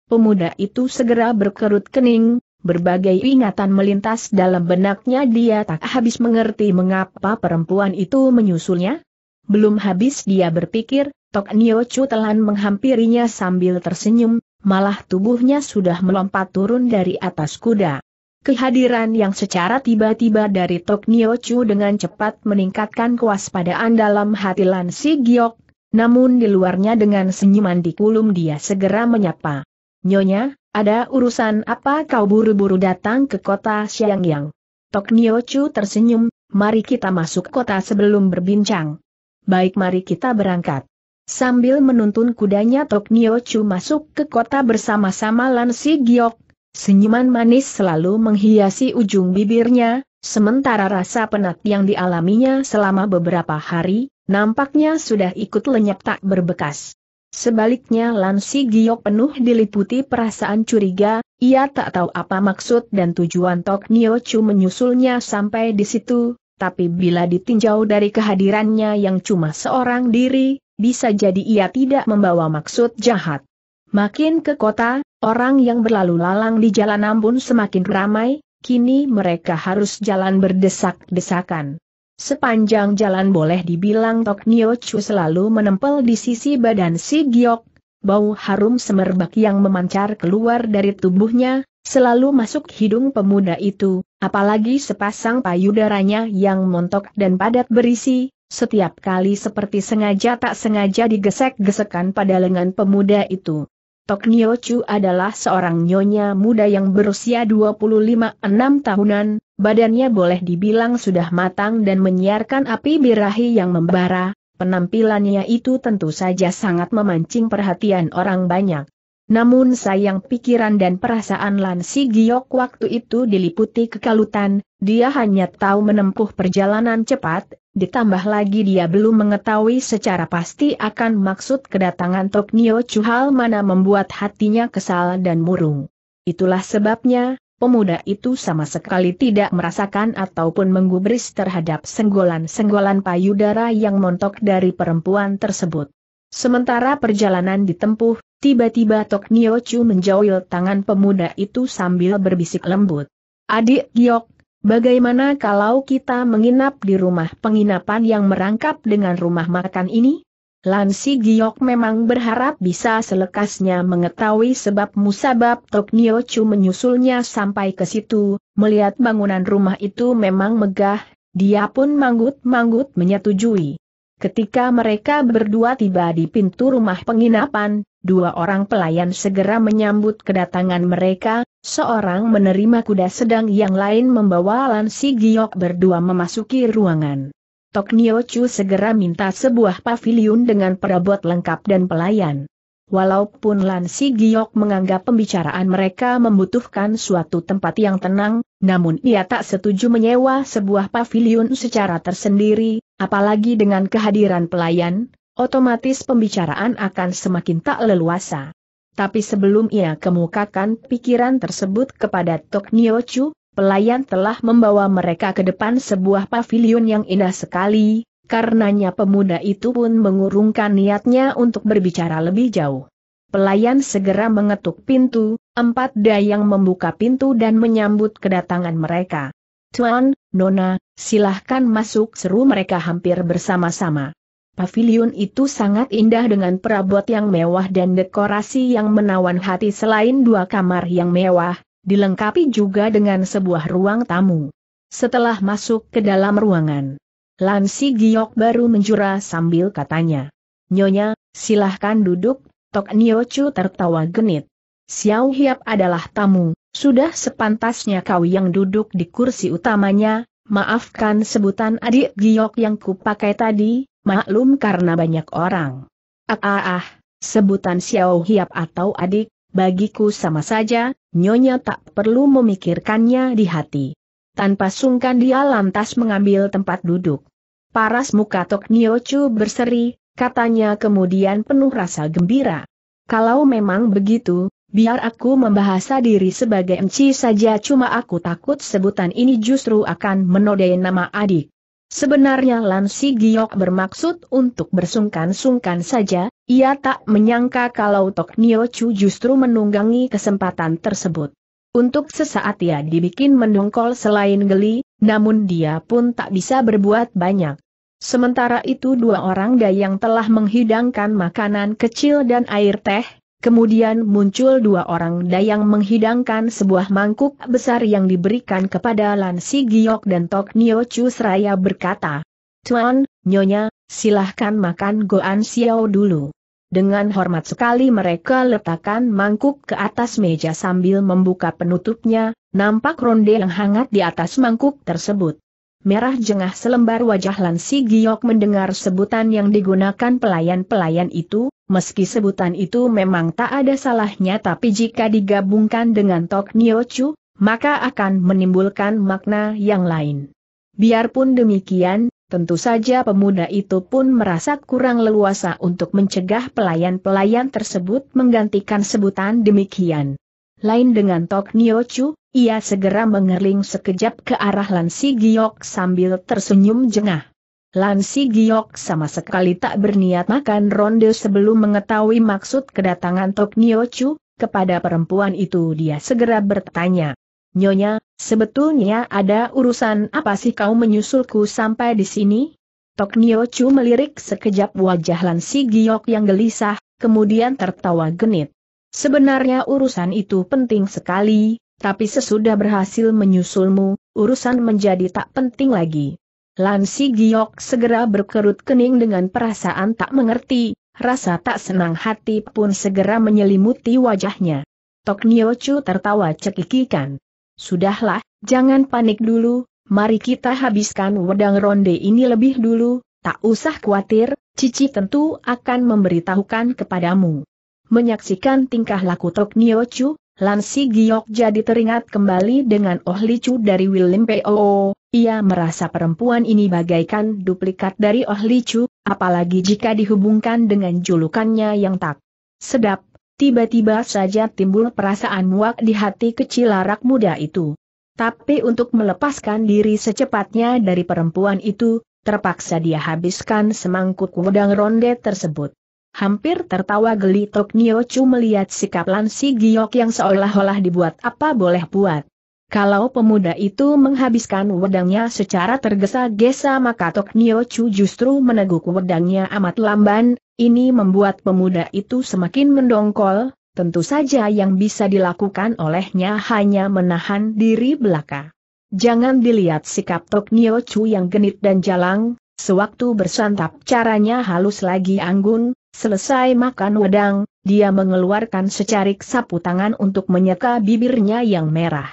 Pemuda itu segera berkerut kening, berbagai ingatan melintas dalam benaknya dia tak habis mengerti mengapa perempuan itu menyusulnya. Belum habis dia berpikir, Tok Nio Chu telah menghampirinya sambil tersenyum, malah tubuhnya sudah melompat turun dari atas kuda. Kehadiran yang secara tiba-tiba dari Tok Nio Chu dengan cepat meningkatkan kewaspadaan dalam hati Lan Si Giok, namun di luarnya dengan senyuman di kulum dia segera menyapa. Nyonya, ada urusan apa kau buru-buru datang ke kota Xiangyang? Tok Nio Chu tersenyum, mari kita masuk kota sebelum berbincang. Baik mari kita berangkat. Sambil menuntun kudanya Tok Nio Chu masuk ke kota bersama-sama Lan Si Giok, Senyuman manis selalu menghiasi ujung bibirnya, sementara rasa penat yang dialaminya selama beberapa hari, nampaknya sudah ikut lenyap tak berbekas. Sebaliknya Lansi Giok penuh diliputi perasaan curiga, ia tak tahu apa maksud dan tujuan Tok Nio Chu menyusulnya sampai di situ, tapi bila ditinjau dari kehadirannya yang cuma seorang diri, bisa jadi ia tidak membawa maksud jahat. Makin ke kota, Orang yang berlalu lalang di jalan Ambon semakin ramai, kini mereka harus jalan berdesak-desakan. Sepanjang jalan boleh dibilang Tok Nio Chu selalu menempel di sisi badan si Giok, bau harum semerbak yang memancar keluar dari tubuhnya, selalu masuk hidung pemuda itu, apalagi sepasang payudaranya yang montok dan padat berisi, setiap kali seperti sengaja tak sengaja digesek-gesekan pada lengan pemuda itu. Tok Nio Chu adalah seorang nyonya muda yang berusia 25-6 tahunan, badannya boleh dibilang sudah matang dan menyiarkan api birahi yang membara, penampilannya itu tentu saja sangat memancing perhatian orang banyak. Namun sayang pikiran dan perasaan Lan Si Giok waktu itu diliputi kekalutan, dia hanya tahu menempuh perjalanan cepat, ditambah lagi dia belum mengetahui secara pasti akan maksud kedatangan Tok Nio Chu hal mana membuat hatinya kesal dan murung. Itulah sebabnya, pemuda itu sama sekali tidak merasakan ataupun menggubris terhadap senggolan-senggolan payudara yang montok dari perempuan tersebut. Sementara perjalanan ditempuh, tiba-tiba Tok Nio Chu menjauhil tangan pemuda itu sambil berbisik lembut. Adik Giok, bagaimana kalau kita menginap di rumah penginapan yang merangkap dengan rumah makan ini? Lan Si Giok memang berharap bisa selekasnya mengetahui sebab musabab Tok Nio Chu menyusulnya sampai ke situ, melihat bangunan rumah itu memang megah, dia pun manggut-manggut menyetujui. Ketika mereka berdua tiba di pintu rumah penginapan, dua orang pelayan segera menyambut kedatangan mereka, seorang menerima kuda sedang yang lain membawa Lan Si Giok berdua memasuki ruangan. Tok Nio Chu segera minta sebuah pavilion dengan perabot lengkap dan pelayan. Walaupun Lan Si Giok menganggap pembicaraan mereka membutuhkan suatu tempat yang tenang, namun ia tak setuju menyewa sebuah pavilion secara tersendiri, apalagi dengan kehadiran pelayan, otomatis pembicaraan akan semakin tak leluasa. Tapi sebelum ia kemukakan pikiran tersebut kepada Tok Nio Chu, pelayan telah membawa mereka ke depan sebuah pavilion yang indah sekali, karenanya pemuda itu pun mengurungkan niatnya untuk berbicara lebih jauh. Pelayan segera mengetuk pintu, empat dayang membuka pintu dan menyambut kedatangan mereka. Tuan, Nona, silahkan masuk seru mereka hampir bersama-sama. Pavilion itu sangat indah dengan perabot yang mewah dan dekorasi yang menawan hati selain dua kamar yang mewah, dilengkapi juga dengan sebuah ruang tamu. Setelah masuk ke dalam ruangan, Lan Si Giok baru menjura sambil katanya. Nyonya, silahkan duduk, Tok Nio Chu tertawa genit. Xiao Hiap adalah tamu, sudah sepantasnya kau yang duduk di kursi utamanya, maafkan sebutan adik Giok yang kupakai tadi, maklum karena banyak orang. Ah ah ah, sebutan Xiao Hiap atau adik, bagiku sama saja, nyonya tak perlu memikirkannya di hati. Tanpa sungkan dia lantas mengambil tempat duduk. Paras muka Tok Niochu berseri, katanya kemudian penuh rasa gembira. Kalau memang begitu, biar aku membahasa diri sebagai enci saja cuma aku takut sebutan ini justru akan menodai nama adik. Sebenarnya Lan Si Giok bermaksud untuk bersungkan-sungkan saja, ia tak menyangka kalau Tok Nio Chu justru menunggangi kesempatan tersebut. Untuk sesaat ia dibikin mendongkol selain geli, namun dia pun tak bisa berbuat banyak. Sementara itu dua orang dayang telah menghidangkan makanan kecil dan air teh, Kemudian muncul dua orang dayang menghidangkan sebuah mangkuk besar yang diberikan kepada Lan Si Giok dan Tok Nio Chu seraya berkata, Tuan, Nyonya, silahkan makan Goan Xiao dulu. Dengan hormat sekali mereka letakkan mangkuk ke atas meja sambil membuka penutupnya, nampak ronde yang hangat di atas mangkuk tersebut. Merah jengah selembar wajah Lan Si Giok mendengar sebutan yang digunakan pelayan-pelayan itu, Meski sebutan itu memang tak ada salahnya tapi jika digabungkan dengan Tok Niochu, maka akan menimbulkan makna yang lain. Biarpun demikian, tentu saja pemuda itu pun merasa kurang leluasa untuk mencegah pelayan-pelayan tersebut menggantikan sebutan demikian. Lain dengan Tok Niochu, ia segera mengerling sekejap ke arah Lan Si Giok sambil tersenyum jengah. Lan Si Giok sama sekali tak berniat makan ronde sebelum mengetahui maksud kedatangan Tok Nio Chu, kepada perempuan itu dia segera bertanya. Nyonya, sebetulnya ada urusan apa sih kau menyusulku sampai di sini? Tok Nio Chu melirik sekejap wajah Lan Si Giok yang gelisah, kemudian tertawa genit. Sebenarnya urusan itu penting sekali, tapi sesudah berhasil menyusulmu, urusan menjadi tak penting lagi. Lan Si Giok segera berkerut kening dengan perasaan tak mengerti, rasa tak senang hati pun segera menyelimuti wajahnya. Tok Nio Chu tertawa cekikikan. Sudahlah, jangan panik dulu, mari kita habiskan wedang ronde ini lebih dulu, tak usah khawatir, Cici tentu akan memberitahukan kepadamu. Menyaksikan tingkah laku Tok Nio Chu, Lan Si Giok jadi teringat kembali dengan Oh Li Chu dari William P.O. Ia merasa perempuan ini bagaikan duplikat dari Oh Li Chu, apalagi jika dihubungkan dengan julukannya yang tak sedap. Tiba-tiba saja timbul perasaan muak di hati kecil larak muda itu. Tapi untuk melepaskan diri secepatnya dari perempuan itu, terpaksa dia habiskan semangkuk wedang ronde tersebut. Hampir tertawa geli Tok Nio Chu melihat sikap Lan Si Giok yang seolah-olah dibuat apa boleh buat. Kalau pemuda itu menghabiskan wedangnya secara tergesa-gesa maka Tok Nio Chu justru meneguk wedangnya amat lamban, ini membuat pemuda itu semakin mendongkol, tentu saja yang bisa dilakukan olehnya hanya menahan diri belaka. Jangan dilihat sikap Tok Nio Chu yang genit dan jalang, sewaktu bersantap caranya halus lagi anggun, selesai makan wedang, dia mengeluarkan secarik sapu tangan untuk menyeka bibirnya yang merah.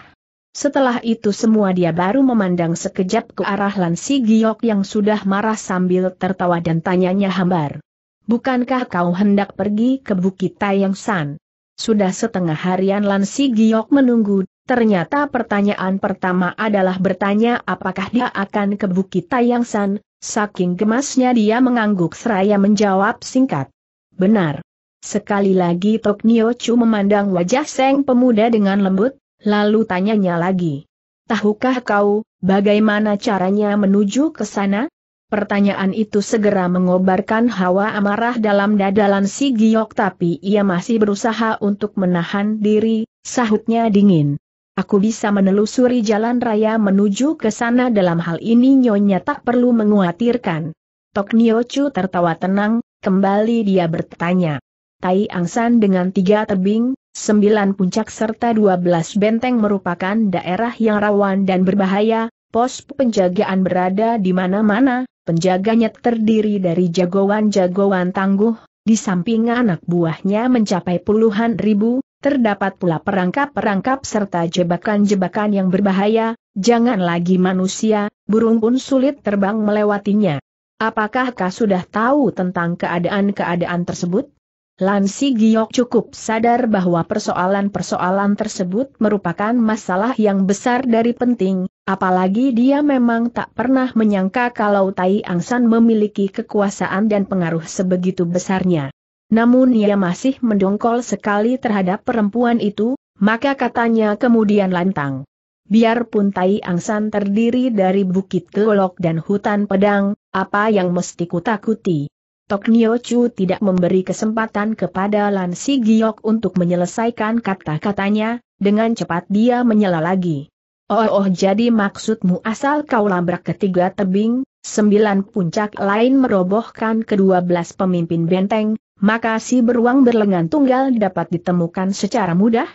Setelah itu semua dia baru memandang sekejap ke arah Lan Si Giok yang sudah marah sambil tertawa dan tanyanya hambar. Bukankah kau hendak pergi ke Bukit Tayang San? Sudah setengah harian Lan Si Giok menunggu, ternyata pertanyaan pertama adalah bertanya apakah dia akan ke Bukit Tayang San, saking gemasnya dia mengangguk seraya menjawab singkat. Benar. Sekali lagi Tok Nio Chu memandang wajah Seng pemuda dengan lembut, lalu tanyanya lagi. Tahukah kau, bagaimana caranya menuju ke sana? Pertanyaan itu segera mengobarkan hawa amarah dalam dadalan si Giok tapi ia masih berusaha untuk menahan diri, sahutnya dingin. Aku bisa menelusuri jalan raya menuju ke sana dalam hal ini nyonya tak perlu menguatirkan. Tok Niochu tertawa tenang, kembali dia bertanya. Tai Angsan dengan tiga tebing, sembilan puncak serta dua belas benteng merupakan daerah yang rawan dan berbahaya, pos penjagaan berada di mana-mana, penjaganya terdiri dari jagoan-jagoan tangguh, di samping anak buahnya mencapai puluhan ribu, terdapat pula perangkap-perangkap serta jebakan-jebakan yang berbahaya, jangan lagi manusia, burung pun sulit terbang melewatinya. Apakah kau sudah tahu tentang keadaan-keadaan tersebut? Lan Si Giok cukup sadar bahwa persoalan-persoalan tersebut merupakan masalah yang besar dari penting, apalagi dia memang tak pernah menyangka kalau Tai Angsan memiliki kekuasaan dan pengaruh sebegitu besarnya. Namun ia masih mendongkol sekali terhadap perempuan itu, maka katanya kemudian lantang. Biarpun Tai Angsan terdiri dari bukit golok dan hutan pedang, apa yang mesti kutakuti? Tok Nio Chu tidak memberi kesempatan kepada Lan Si Giok untuk menyelesaikan kata-katanya, dengan cepat dia menyela lagi. Oh oh jadi maksudmu asal kau labrak ketiga tebing, sembilan puncak lain merobohkan kedua belas pemimpin benteng, maka si beruang berlengan tunggal dapat ditemukan secara mudah?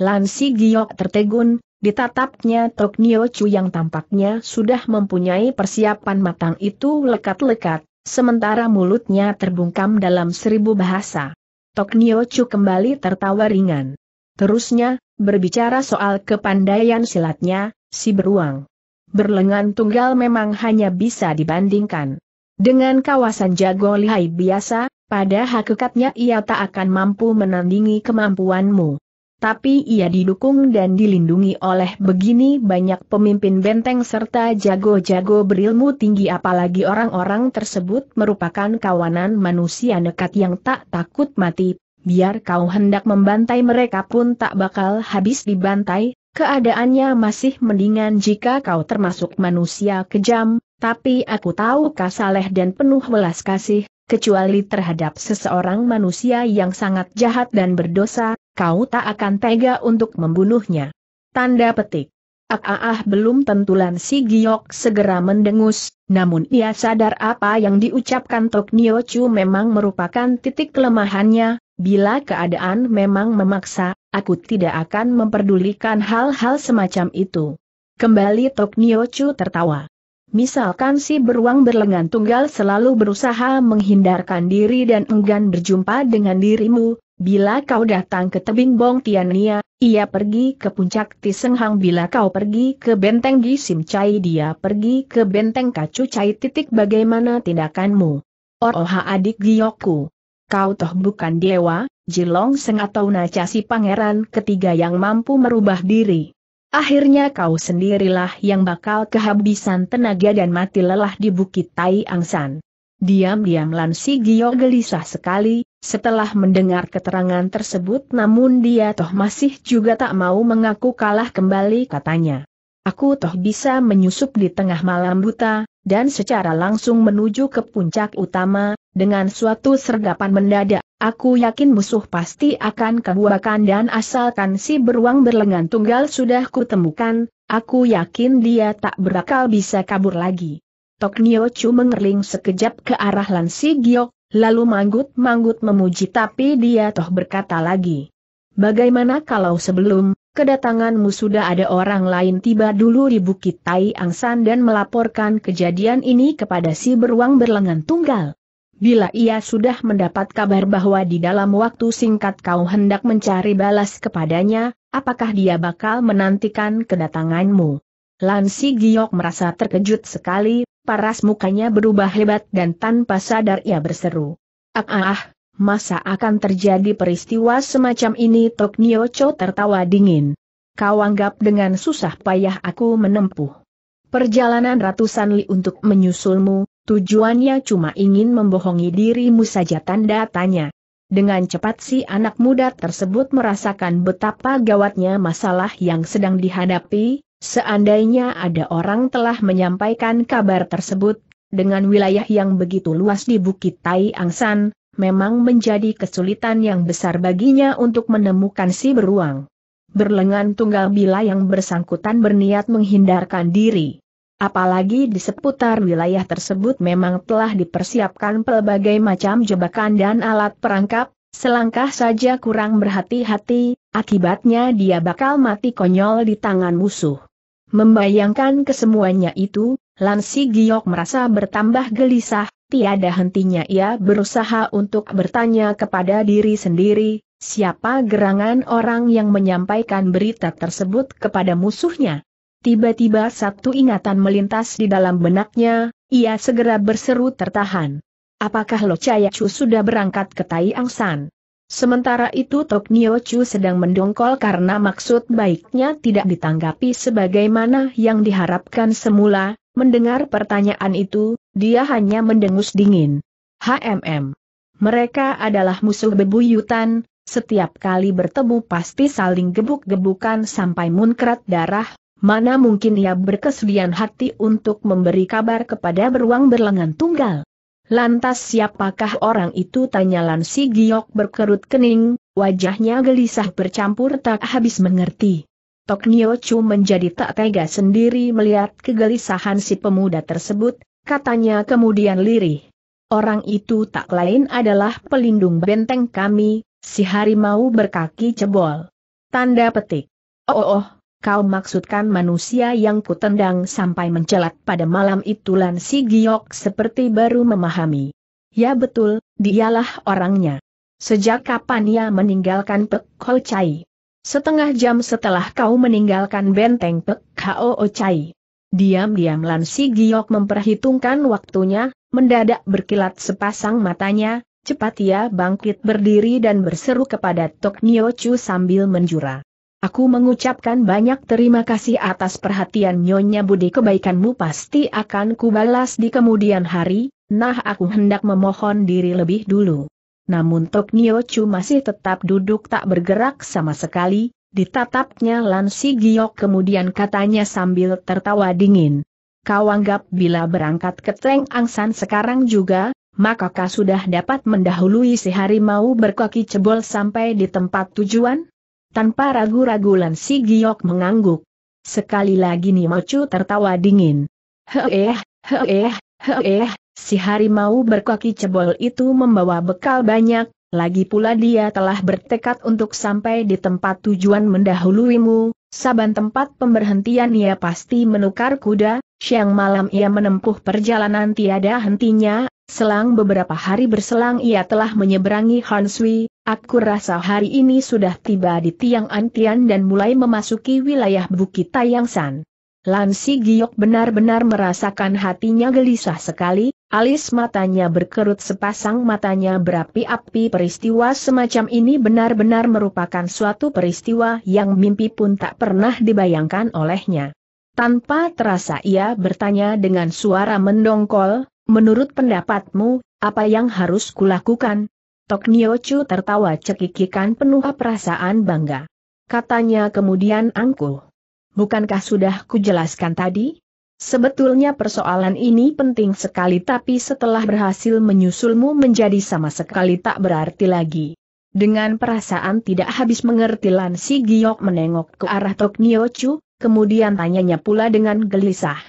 Lan Si Giok tertegun, ditatapnya Tok Nio Chu yang tampaknya sudah mempunyai persiapan matang itu lekat-lekat, Sementara mulutnya terbungkam dalam seribu bahasa. Tok Nio Chu kembali tertawa ringan. Terusnya, berbicara soal kepandaian silatnya, si beruang. Berlengan tunggal memang hanya bisa dibandingkan. Dengan kawasan jago lihai biasa, pada hakikatnya ia tak akan mampu menandingi kemampuanmu. Tapi ia didukung dan dilindungi oleh begini banyak pemimpin benteng serta jago-jago berilmu tinggi. Apalagi orang-orang tersebut merupakan kawanan manusia nekat yang tak takut mati, biar kau hendak membantai mereka pun tak bakal habis dibantai, keadaannya masih mendingan jika kau termasuk manusia kejam, tapi aku tahu kau saleh dan penuh welas kasih, kecuali terhadap seseorang manusia yang sangat jahat dan berdosa, kau tak akan tega untuk membunuhnya. Tanda petik. Ah belum tentulan si Giok segera mendengus, namun ia sadar apa yang diucapkan Tok Nio Chu memang merupakan titik kelemahannya, bila keadaan memang memaksa, aku tidak akan memperdulikan hal-hal semacam itu. Kembali Tok Nio Chu tertawa. Misalkan si beruang berlengan tunggal selalu berusaha menghindarkan diri dan enggan berjumpa dengan dirimu, Bila kau datang ke tebing Bong Tiania, ia pergi ke puncak Tisenghang bila kau pergi ke benteng Gisim Cai dia pergi ke benteng Kacu Cai titik bagaimana tindakanmu. Oh, oh adik Giyokku. Kau toh bukan dewa, Jilong Seng atau Nacasi pangeran ketiga yang mampu merubah diri. Akhirnya kau sendirilah yang bakal kehabisan tenaga dan mati lelah di Bukit Tai Angsan. Diam-diam Lan Si Gio gelisah sekali, Setelah mendengar keterangan tersebut namun dia toh masih juga tak mau mengaku kalah kembali katanya. Aku toh bisa menyusup di tengah malam buta, dan secara langsung menuju ke puncak utama, dengan suatu sergapan mendadak, aku yakin musuh pasti akan kebuakan dan asalkan si beruang berlengan tunggal sudah kutemukan, aku yakin dia tak berakal bisa kabur lagi. Tok Nio Chu mengerling sekejap ke arah Lan Si Giok, lalu manggut-manggut memuji tapi dia toh berkata lagi. Bagaimana kalau sebelum kedatanganmu sudah ada orang lain tiba dulu di Bukit Tai Angsan dan melaporkan kejadian ini kepada si beruang berlengan tunggal? Bila ia sudah mendapat kabar bahwa di dalam waktu singkat kau hendak mencari balas kepadanya, apakah dia bakal menantikan kedatanganmu? Lansi Giok merasa terkejut sekali, paras mukanya berubah hebat dan tanpa sadar ia berseru. Ah ah, masa akan terjadi peristiwa semacam ini Tok Cho tertawa dingin. Kau anggap dengan susah payah aku menempuh. Perjalanan ratusan li untuk menyusulmu, tujuannya cuma ingin membohongi dirimu saja tanda tanya. Dengan cepat si anak muda tersebut merasakan betapa gawatnya masalah yang sedang dihadapi, Seandainya ada orang telah menyampaikan kabar tersebut, dengan wilayah yang begitu luas di Bukit Tai Angsan, memang menjadi kesulitan yang besar baginya untuk menemukan si beruang. Berlengan tunggal bila yang bersangkutan berniat menghindarkan diri. Apalagi di seputar wilayah tersebut memang telah dipersiapkan pelbagai macam jebakan dan alat perangkap, selangkah saja kurang berhati-hati, akibatnya dia bakal mati konyol di tangan musuh. Membayangkan kesemuanya itu, Lansi Giok merasa bertambah gelisah, tiada hentinya ia berusaha untuk bertanya kepada diri sendiri, siapa gerangan orang yang menyampaikan berita tersebut kepada musuhnya. Tiba-tiba satu ingatan melintas di dalam benaknya, ia segera berseru tertahan. Apakah Lo Chaya Chu sudah berangkat ke Tai Angsan? Sementara itu Tok Nio Chu sedang mendongkol karena maksud baiknya tidak ditanggapi sebagaimana yang diharapkan semula, mendengar pertanyaan itu, dia hanya mendengus dingin. HMM. Mereka adalah musuh bebuyutan, setiap kali bertemu pasti saling gebuk-gebukan sampai munkrat darah, mana mungkin ia berkesediaan hati untuk memberi kabar kepada beruang berlengan tunggal. Lantas siapakah orang itu tanya Lan Si Giok berkerut kening, wajahnya gelisah bercampur tak habis mengerti. Tok Nio Chu menjadi tak tega sendiri melihat kegelisahan si pemuda tersebut, katanya kemudian lirih. Orang itu tak lain adalah pelindung benteng kami, si harimau berkaki cebol. Tanda petik. Oh, oh, kau maksudkan manusia yang kutendang sampai mencelat pada malam itu Lan Si Giok seperti baru memahami. Ya betul, dialah orangnya. Sejak kapan ia meninggalkan Pek Chai? Setengah jam setelah kau meninggalkan benteng Pek Ho Chai. Diam-diam Lan Si Giok memperhitungkan waktunya, mendadak berkilat sepasang matanya, cepat ia bangkit berdiri dan berseru kepada Tok Nio Chu sambil menjura. Aku mengucapkan banyak terima kasih atas perhatian Nyonya Budi kebaikanmu pasti akan kubalas di kemudian hari, nah aku hendak memohon diri lebih dulu. Namun Tok Nio Chu masih tetap duduk tak bergerak sama sekali, ditatapnya Lan Si Giok kemudian katanya sambil tertawa dingin. Kau anggap bila berangkat ke Teng Angsan sekarang juga, maka kau sudah dapat mendahului si harimau berkaki cebol sampai di tempat tujuan? Tanpa ragu-ragu Lan Si Giok mengangguk. Sekali lagi Nimochu tertawa dingin. Heeh, heeh, heeh, si harimau berkaki cebol itu membawa bekal banyak, lagi pula dia telah bertekad untuk sampai di tempat tujuan mendahuluimu, saban tempat pemberhentian ia pasti menukar kuda, siang malam ia menempuh perjalanan tiada hentinya, selang beberapa hari berselang ia telah menyeberangi Hansui, Aku rasa hari ini sudah tiba di Tiang Antian dan mulai memasuki wilayah Bukit Tayangsan. Lan Si Giok benar-benar merasakan hatinya gelisah sekali, alis matanya berkerut sepasang matanya berapi-api peristiwa semacam ini benar-benar merupakan suatu peristiwa yang mimpi pun tak pernah dibayangkan olehnya. Tanpa terasa ia bertanya dengan suara mendongkol, menurut pendapatmu, apa yang harus kulakukan? Tok Nio Chu tertawa cekikikan penuh perasaan bangga. Katanya kemudian angkuh. Bukankah sudah kujelaskan tadi? Sebetulnya persoalan ini penting sekali tapi setelah berhasil menyusulmu menjadi sama sekali tak berarti lagi. Dengan perasaan tidak habis mengerti Lan Si Giok menengok ke arah Tok Nio Chu, kemudian tanyanya pula dengan gelisah.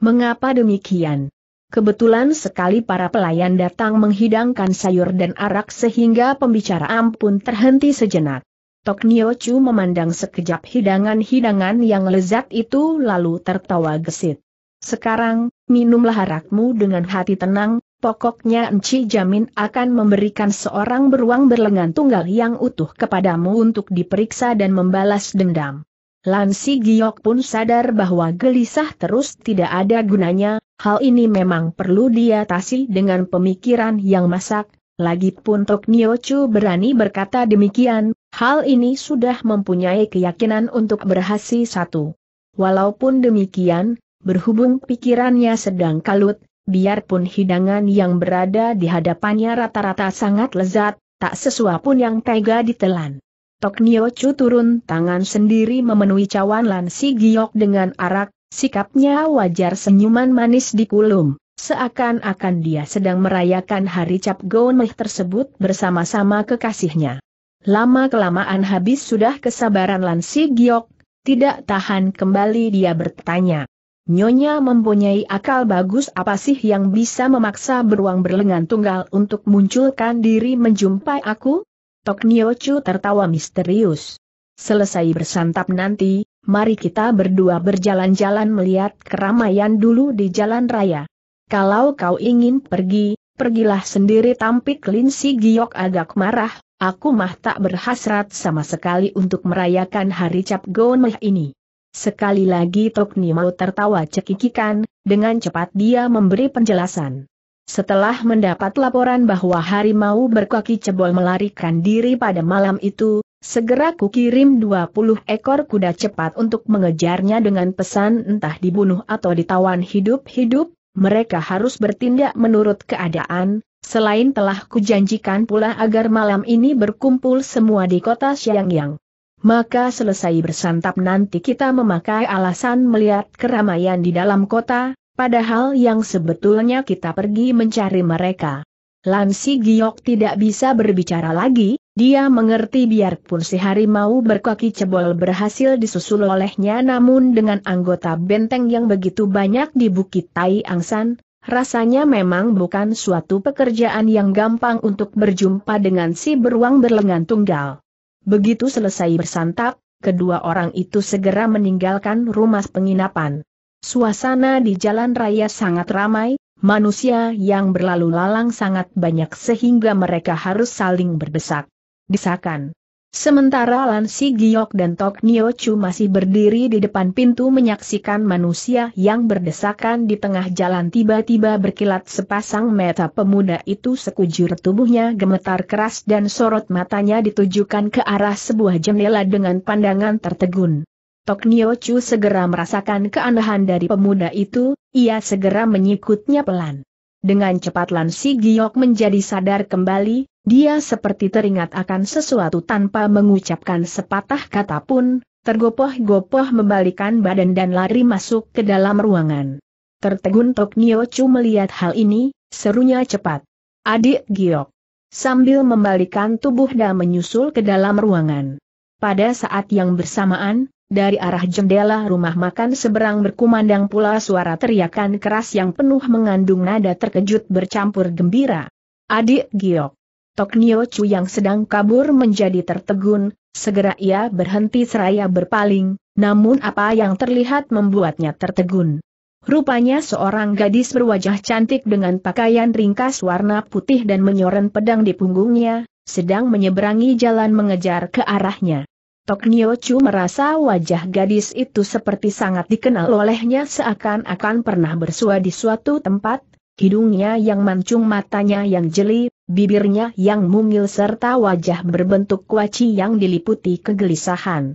Mengapa demikian? Kebetulan sekali para pelayan datang menghidangkan sayur dan arak sehingga pembicaraan pun terhenti sejenak. Tok Nio Chu memandang sekejap hidangan-hidangan yang lezat itu lalu tertawa gesit. Sekarang, minumlah arakmu dengan hati tenang, pokoknya Enci jamin akan memberikan seorang beruang berlengan tunggal yang utuh kepadamu untuk diperiksa dan membalas dendam. Lan Si Giok pun sadar bahwa gelisah terus tidak ada gunanya, hal ini memang perlu diatasi dengan pemikiran yang masak, lagipun Tok Nio Chu berani berkata demikian, hal ini sudah mempunyai keyakinan untuk berhasil satu. Walaupun demikian, berhubung pikirannya sedang kalut, biarpun hidangan yang berada di hadapannya rata-rata sangat lezat, tak sesuapun yang tega ditelan. Tok Nio Chu turun tangan sendiri memenuhi cawan Lan Si Giok dengan arak, sikapnya wajar senyuman manis di kulum, seakan-akan dia sedang merayakan hari Cap Meh tersebut bersama-sama kekasihnya. Lama-kelamaan habis sudah kesabaran Lan Si Giok, tidak tahan kembali dia bertanya. Nyonya mempunyai akal bagus apa sih yang bisa memaksa beruang berlengan tunggal untuk munculkan diri menjumpai aku? Tok Niochu tertawa misterius. Selesai bersantap nanti, mari kita berdua berjalan-jalan melihat keramaian dulu di jalan raya. Kalau kau ingin pergi, pergilah sendiri tampik Linsi Giok agak marah, aku mah tak berhasrat sama sekali untuk merayakan hari Cap Meh ini. Sekali lagi Tok Nimo tertawa cekikikan, dengan cepat dia memberi penjelasan. Setelah mendapat laporan bahwa harimau berkaki cebol melarikan diri pada malam itu, segera kukirim 20 ekor kuda cepat untuk mengejarnya dengan pesan entah dibunuh atau ditawan hidup-hidup, mereka harus bertindak menurut keadaan, selain telah kujanjikan pula agar malam ini berkumpul semua di kota Xiangyang. Maka selesai bersantap nanti kita memakai alasan melihat keramaian di dalam kota, Padahal yang sebetulnya kita pergi mencari mereka. Lan Si Giok tidak bisa berbicara lagi, dia mengerti biarpun si harimau berkaki cebol berhasil disusul olehnya namun dengan anggota benteng yang begitu banyak di Bukit Tai Angsan, rasanya memang bukan suatu pekerjaan yang gampang untuk berjumpa dengan si beruang berlengan tunggal. Begitu selesai bersantap, kedua orang itu segera meninggalkan rumah penginapan. Suasana di jalan raya sangat ramai, manusia yang berlalu lalang sangat banyak sehingga mereka harus saling berdesak. Desakan. Sementara Lan Si Giok dan Tok Nio Chu masih berdiri di depan pintu menyaksikan manusia yang berdesakan di tengah jalan tiba-tiba berkilat sepasang mata pemuda itu sekujur tubuhnya gemetar keras dan sorot matanya ditujukan ke arah sebuah jendela dengan pandangan tertegun. Tok Nio Chu segera merasakan keanehan dari pemuda itu, ia segera menyikutnya pelan. Dengan cepat Lan Si Giok menjadi sadar kembali, dia seperti teringat akan sesuatu tanpa mengucapkan sepatah kata pun, tergopoh-gopoh membalikan badan dan lari masuk ke dalam ruangan. Tertegun Tok Nio Chu melihat hal ini, serunya cepat. Adik Giok. Sambil membalikan tubuh dan menyusul ke dalam ruangan. Pada saat yang bersamaan, dari arah jendela rumah makan seberang berkumandang pula suara teriakan keras yang penuh mengandung nada terkejut bercampur gembira. Adik Giok. Tok Nio Chu yang sedang kabur menjadi tertegun, segera ia berhenti seraya berpaling, namun apa yang terlihat membuatnya tertegun. Rupanya seorang gadis berwajah cantik dengan pakaian ringkas warna putih dan menyoren pedang di punggungnya, sedang menyeberangi jalan mengejar ke arahnya. Tok Nio Chu merasa wajah gadis itu seperti sangat dikenal olehnya seakan-akan pernah bersua di suatu tempat, hidungnya yang mancung matanya yang jeli, bibirnya yang mungil serta wajah berbentuk kuaci yang diliputi kegelisahan.